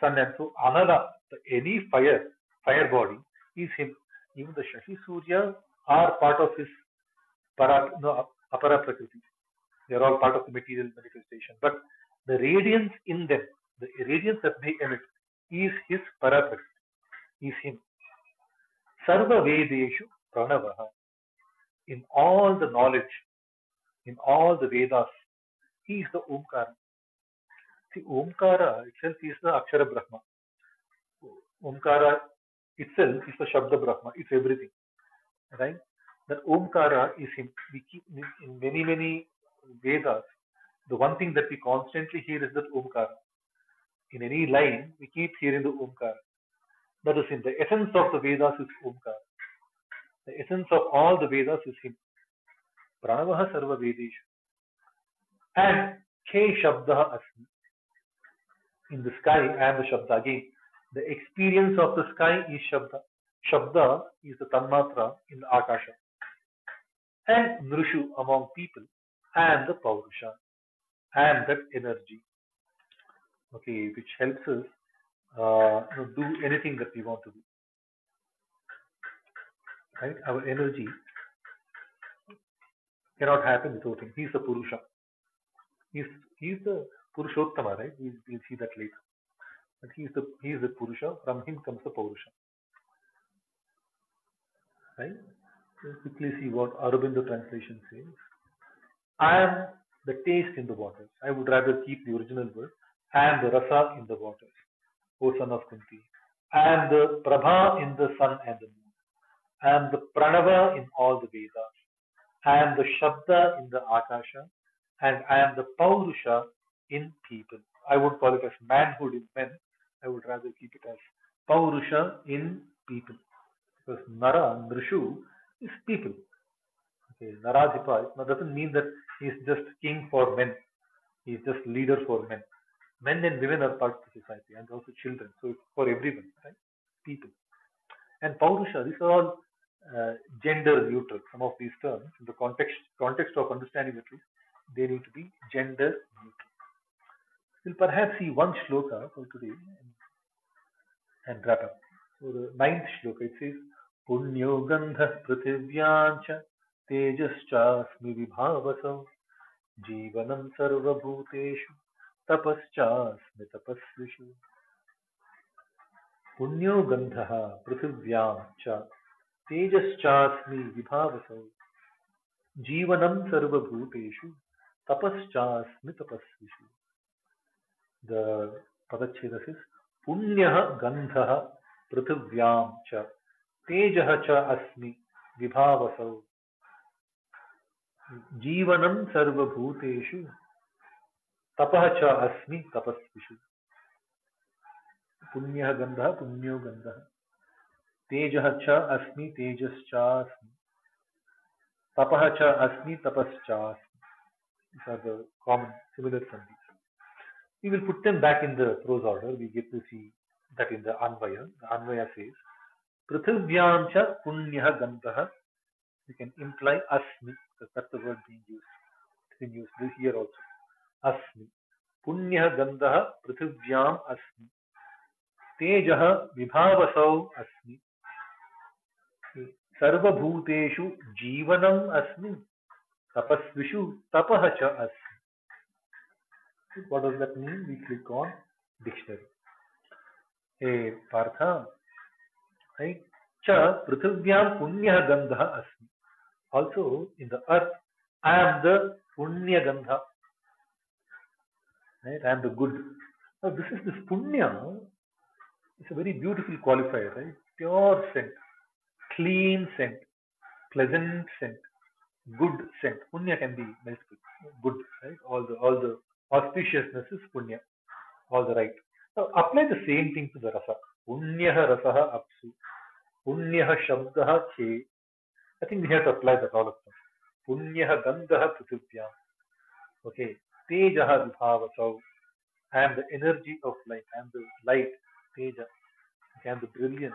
sun and so Anala, any fire, fire body is him. Even the Shashi Surya are part of his para, no, apara prakriti. They are all part of the material manifestation. But the radiance in them, the radiance that they emit, is his para is him. Sarva Vedeshu Pranavaha. In all the knowledge, in all the Vedas, he is the Omkara. See, Omkara itself is the Akshara Brahma. Omkara itself is the Shabda Brahma. It's everything. Right? That Omkara is him. We keep in many, many Vedas, the one thing that we constantly hear is that Omkara. In any line, we keep hearing the Omkara. That is in the essence of the Vedas is Omkara. The essence of all the Vedas is him. Pranavaha Sarva Vedeshu. And K Shabdaha Asmi. In the sky, I am the Shabda. Again, the experience of the sky is Shabda. Shabda is the Tanmatra in the Akasha. And Nrishu among people and the Paurusha and that energy. Okay, which helps us uh, do anything that we want to do. Right? Our energy cannot happen without him. He's the Purusha. He's he's the Purushottama, right? We'll, we'll see that later. But he's the he's the Purusha. From him comes the Purusha. Right? Let's quickly see what Aurobindo translation says. I am the taste in the waters. I would rather keep the original word. and the rasa in the waters. O son of Kunti. and the prabha in the sun and the moon. and the Pranava in all the Vedas. I am the Shabda in the Akasha. And I am the Paurusha in people. I would call it as manhood in men. I would rather keep it as Paurusha in people. Because Nara, Nrishu, is people. Okay, Naradhipa doesn't mean that he is just king for men. He is just leader for men. Men and women are part of the society and also children. So it's for everyone, right? People. And Paurusha, these are all uh, gender neutral. Some of these terms, in the context context of understanding at least, they need to be gender neutral. We'll perhaps see one shloka for today and, wrap up. So the ninth shloka it says, Punyo gandha prithivyancha तेजस्मी विभावस, जीवनं सर्वभूतेषु, तपश्चास्मि तपस्विषु। पुण्यो गंध पृथिव्या तेजस्मी विभावस विभावसौ, जीवनं सर्वभूतेषु, तपश्चास्मि तपस्विषु। The पदच्छेदस् is पुण्यः गन्धः, पृथिव्यां च विभावसौ। जीवनं सर्वभूतेषु तपः च अस्मि तपस्विषु पुण्यः गन्धः पुण्यो गन्धः तेजः च अस्मि तेजश्चास्मि तपः च अस्मि तपश्चास्मि These are the common similar sandhis. We will put them back in the prose order. We get to see that in the Anvaya. The Anvaya says, Prithivyam cha punyah gandhah. We can imply asmi because that's the word being used. It's been used here also. Asmi. Punyah gandhah prithivyam asmi. Tejah vibhavasau asmi. सर्वभूतेषु जीवनम् अस्मि तपस्विषु तपः च अस्मि what does that mean we click on dictionary hey partha right cha prithvyam punyah gandha asmi also in the earth i am the punya gandha right i am the good now this is this punya it's a very beautiful qualifier right pure scent clean scent, pleasant scent, good scent. Punya can be multiple. Good, right? All the all the auspiciousness is punya. All the right. Now apply the same thing to the rasa. Punyah rasaha apsu. Punyah shabdaha che. I think we have to apply that all of them. Punyah gandaha prithivya. Okay. Tejaha vibhavasau. I am the energy of light. I am the light. Teja. I am the brilliance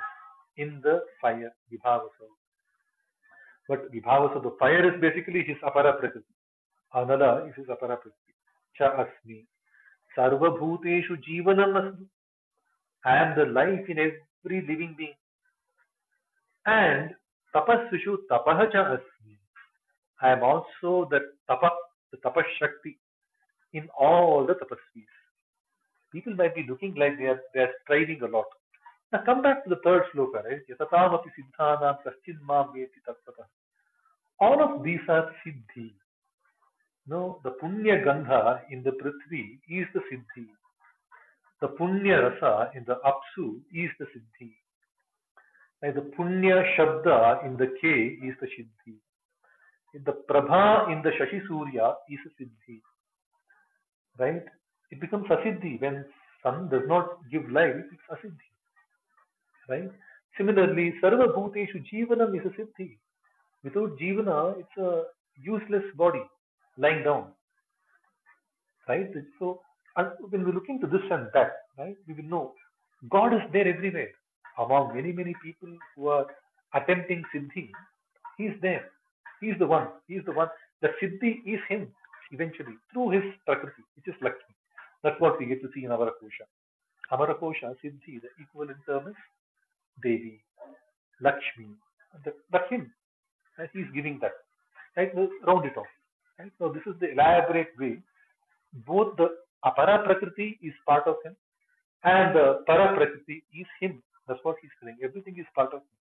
in the fire, Vibhavasa. But Vibhavasa, the fire is basically his apara prakriti. Anala is his apara prakriti. Cha asmi. Sarva bhuteshu jivanam asmi. I am the life in every living being. And tapasvishu tapaha cha asmi. I am also the tapa, the tapas shakti in all the tapasvis. People might be looking like they are, they are striving a lot. Now come back to the third sloka, right? Siddhanam. All of these are siddhi. No, the punya gandha in the prithvi is the siddhi. The punya rasa in the apsu is the siddhi. The punya shabda in the k is the siddhi. The prabha in the shashi surya is a siddhi. Right? It becomes asiddhi when sun does not give light, it's asiddhi right? Similarly, Sarva Bhuteshu Jivanam is a siddhi. Without Jivana, it's a useless body lying down. Right? So, when we're looking to this and that, right, we will know God is there everywhere. Among many, many people who are attempting siddhi, He is there. He is the one. He is the one. The siddhi is Him eventually through His Prakriti, which is Lakshmi. That's what we get to see in Amarakosha. Amarakosha, siddhi, the equivalent term is Devi, Lakshmi, that's him. And he's giving that. Right? We'll Round it off. Right? So this is the elaborate way. Both the apara prakriti is part of him and the para prakriti is him. That's what he's saying. Everything is part of him.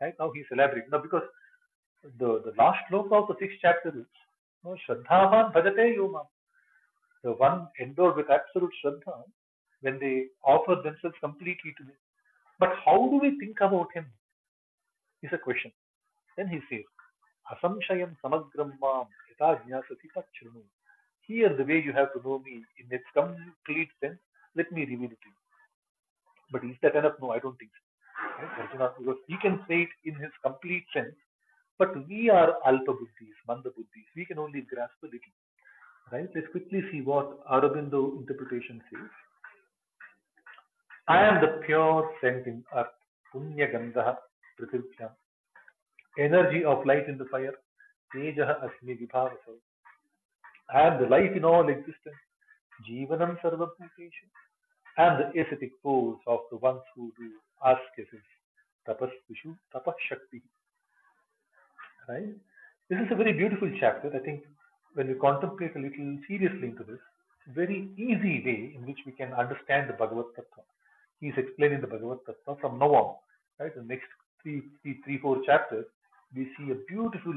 Right? Now he's elaborating. Now because the, the last sloka of the sixth chapter is no, Shraddhavan bhajate yomam. The one endowed with absolute Shraddha, when they offer themselves completely to me. But how do we think about him? is a question. Then he says, Asamshayam samagram mam the way you have to know me in its complete sense, let me reveal it to you. But is that enough? No, I don't think so. Right? Because he can say it in his complete sense, but we are alpa buddhis, manda buddhis. We can only grasp a little. Right? Let's quickly see what Aurobindo interpretation says. I am the pure scent in earth, punya gandha prithivya. Energy of light in the fire, tejaha asmi vibhavasa. I am the life in all existence, jivanam sarvabhuteshu. Am the ascetic pose of the ones who do ascesis, tapasvishu, tapashakti. Right? This is a very beautiful chapter. I think when we contemplate a little seriously into this, very easy way in which we can understand the Bhagavad Tattva. He is explaining the Bhagavad Tattva from now on. Right? The next three, three, three, four chapters, we see a beautiful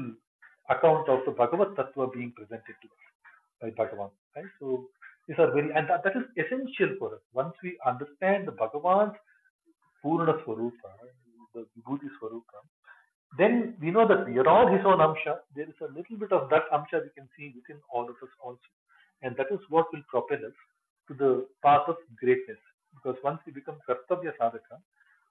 account of the Bhagavad Tattva being presented to us by Bhagavan. Right? So these are very, and that, that is essential for us. Once we understand the Bhagavan's Purna Swarupa, the Vibhuti Swarupa, then we know that we are all his own Amsha. There is a little bit of that Amsha we can see within all of us also. And that is what will propel us to the path of greatness. Because once we become Kartavya Sadhaka,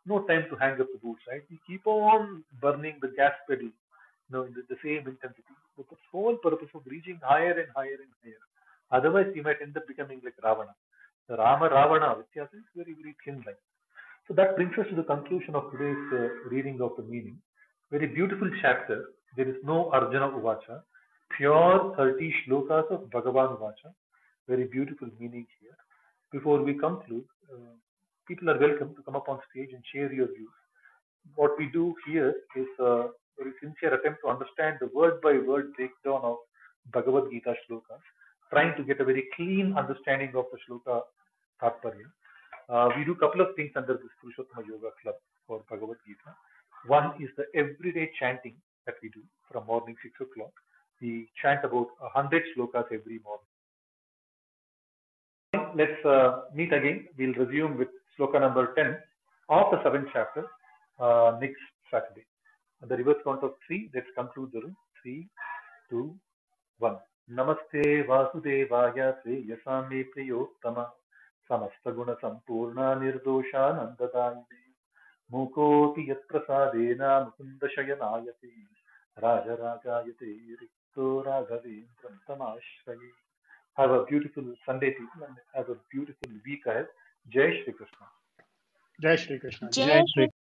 no time to hang up the boots, right? We keep on burning the gas pedal, you know, in the, the same intensity, with the sole purpose of reaching higher and higher and higher. Otherwise, we might end up becoming like Ravana. The Rama Ravana Vityasa is very, very thin line. So that brings us to the conclusion of today's uh, reading of the meaning. Very beautiful chapter. There is no Arjuna Uvacha. Pure 30 shlokas of Bhagavan Uvacha. Very beautiful meaning here. Before we conclude, uh, people are welcome to come up on stage and share your views. What we do here is a very sincere attempt to understand the word by word breakdown of Bhagavad Gita shlokas, trying to get a very clean understanding of the shloka tatparya. Uh, we do a couple of things under this Purushottama Yoga Club for Bhagavad Gita. One is the everyday chanting that we do from morning 6 o'clock. We chant about 100 shlokas every morning. Let's uh, meet again. We'll resume with shloka number 10 of the 7th chapter uh, next Saturday. The reverse count of 3, let's conclude the room. 3, 2, 1. नमस्ते वासुदेवाय श्रेयसा मे प्रियोत्तम। समस्तगुणसम्पूर्णा निर्दोषानन्ददायिने। मूकोऽपि यत्प्रसादेन मुकुन्दशयनायते। राजराजायते रिक्तो राघवेन्द्रं तमाश्रये। Have a beautiful Sunday people and have a beautiful week ahead जय श्री कृष्ण जय श्री कृष्ण जय श्री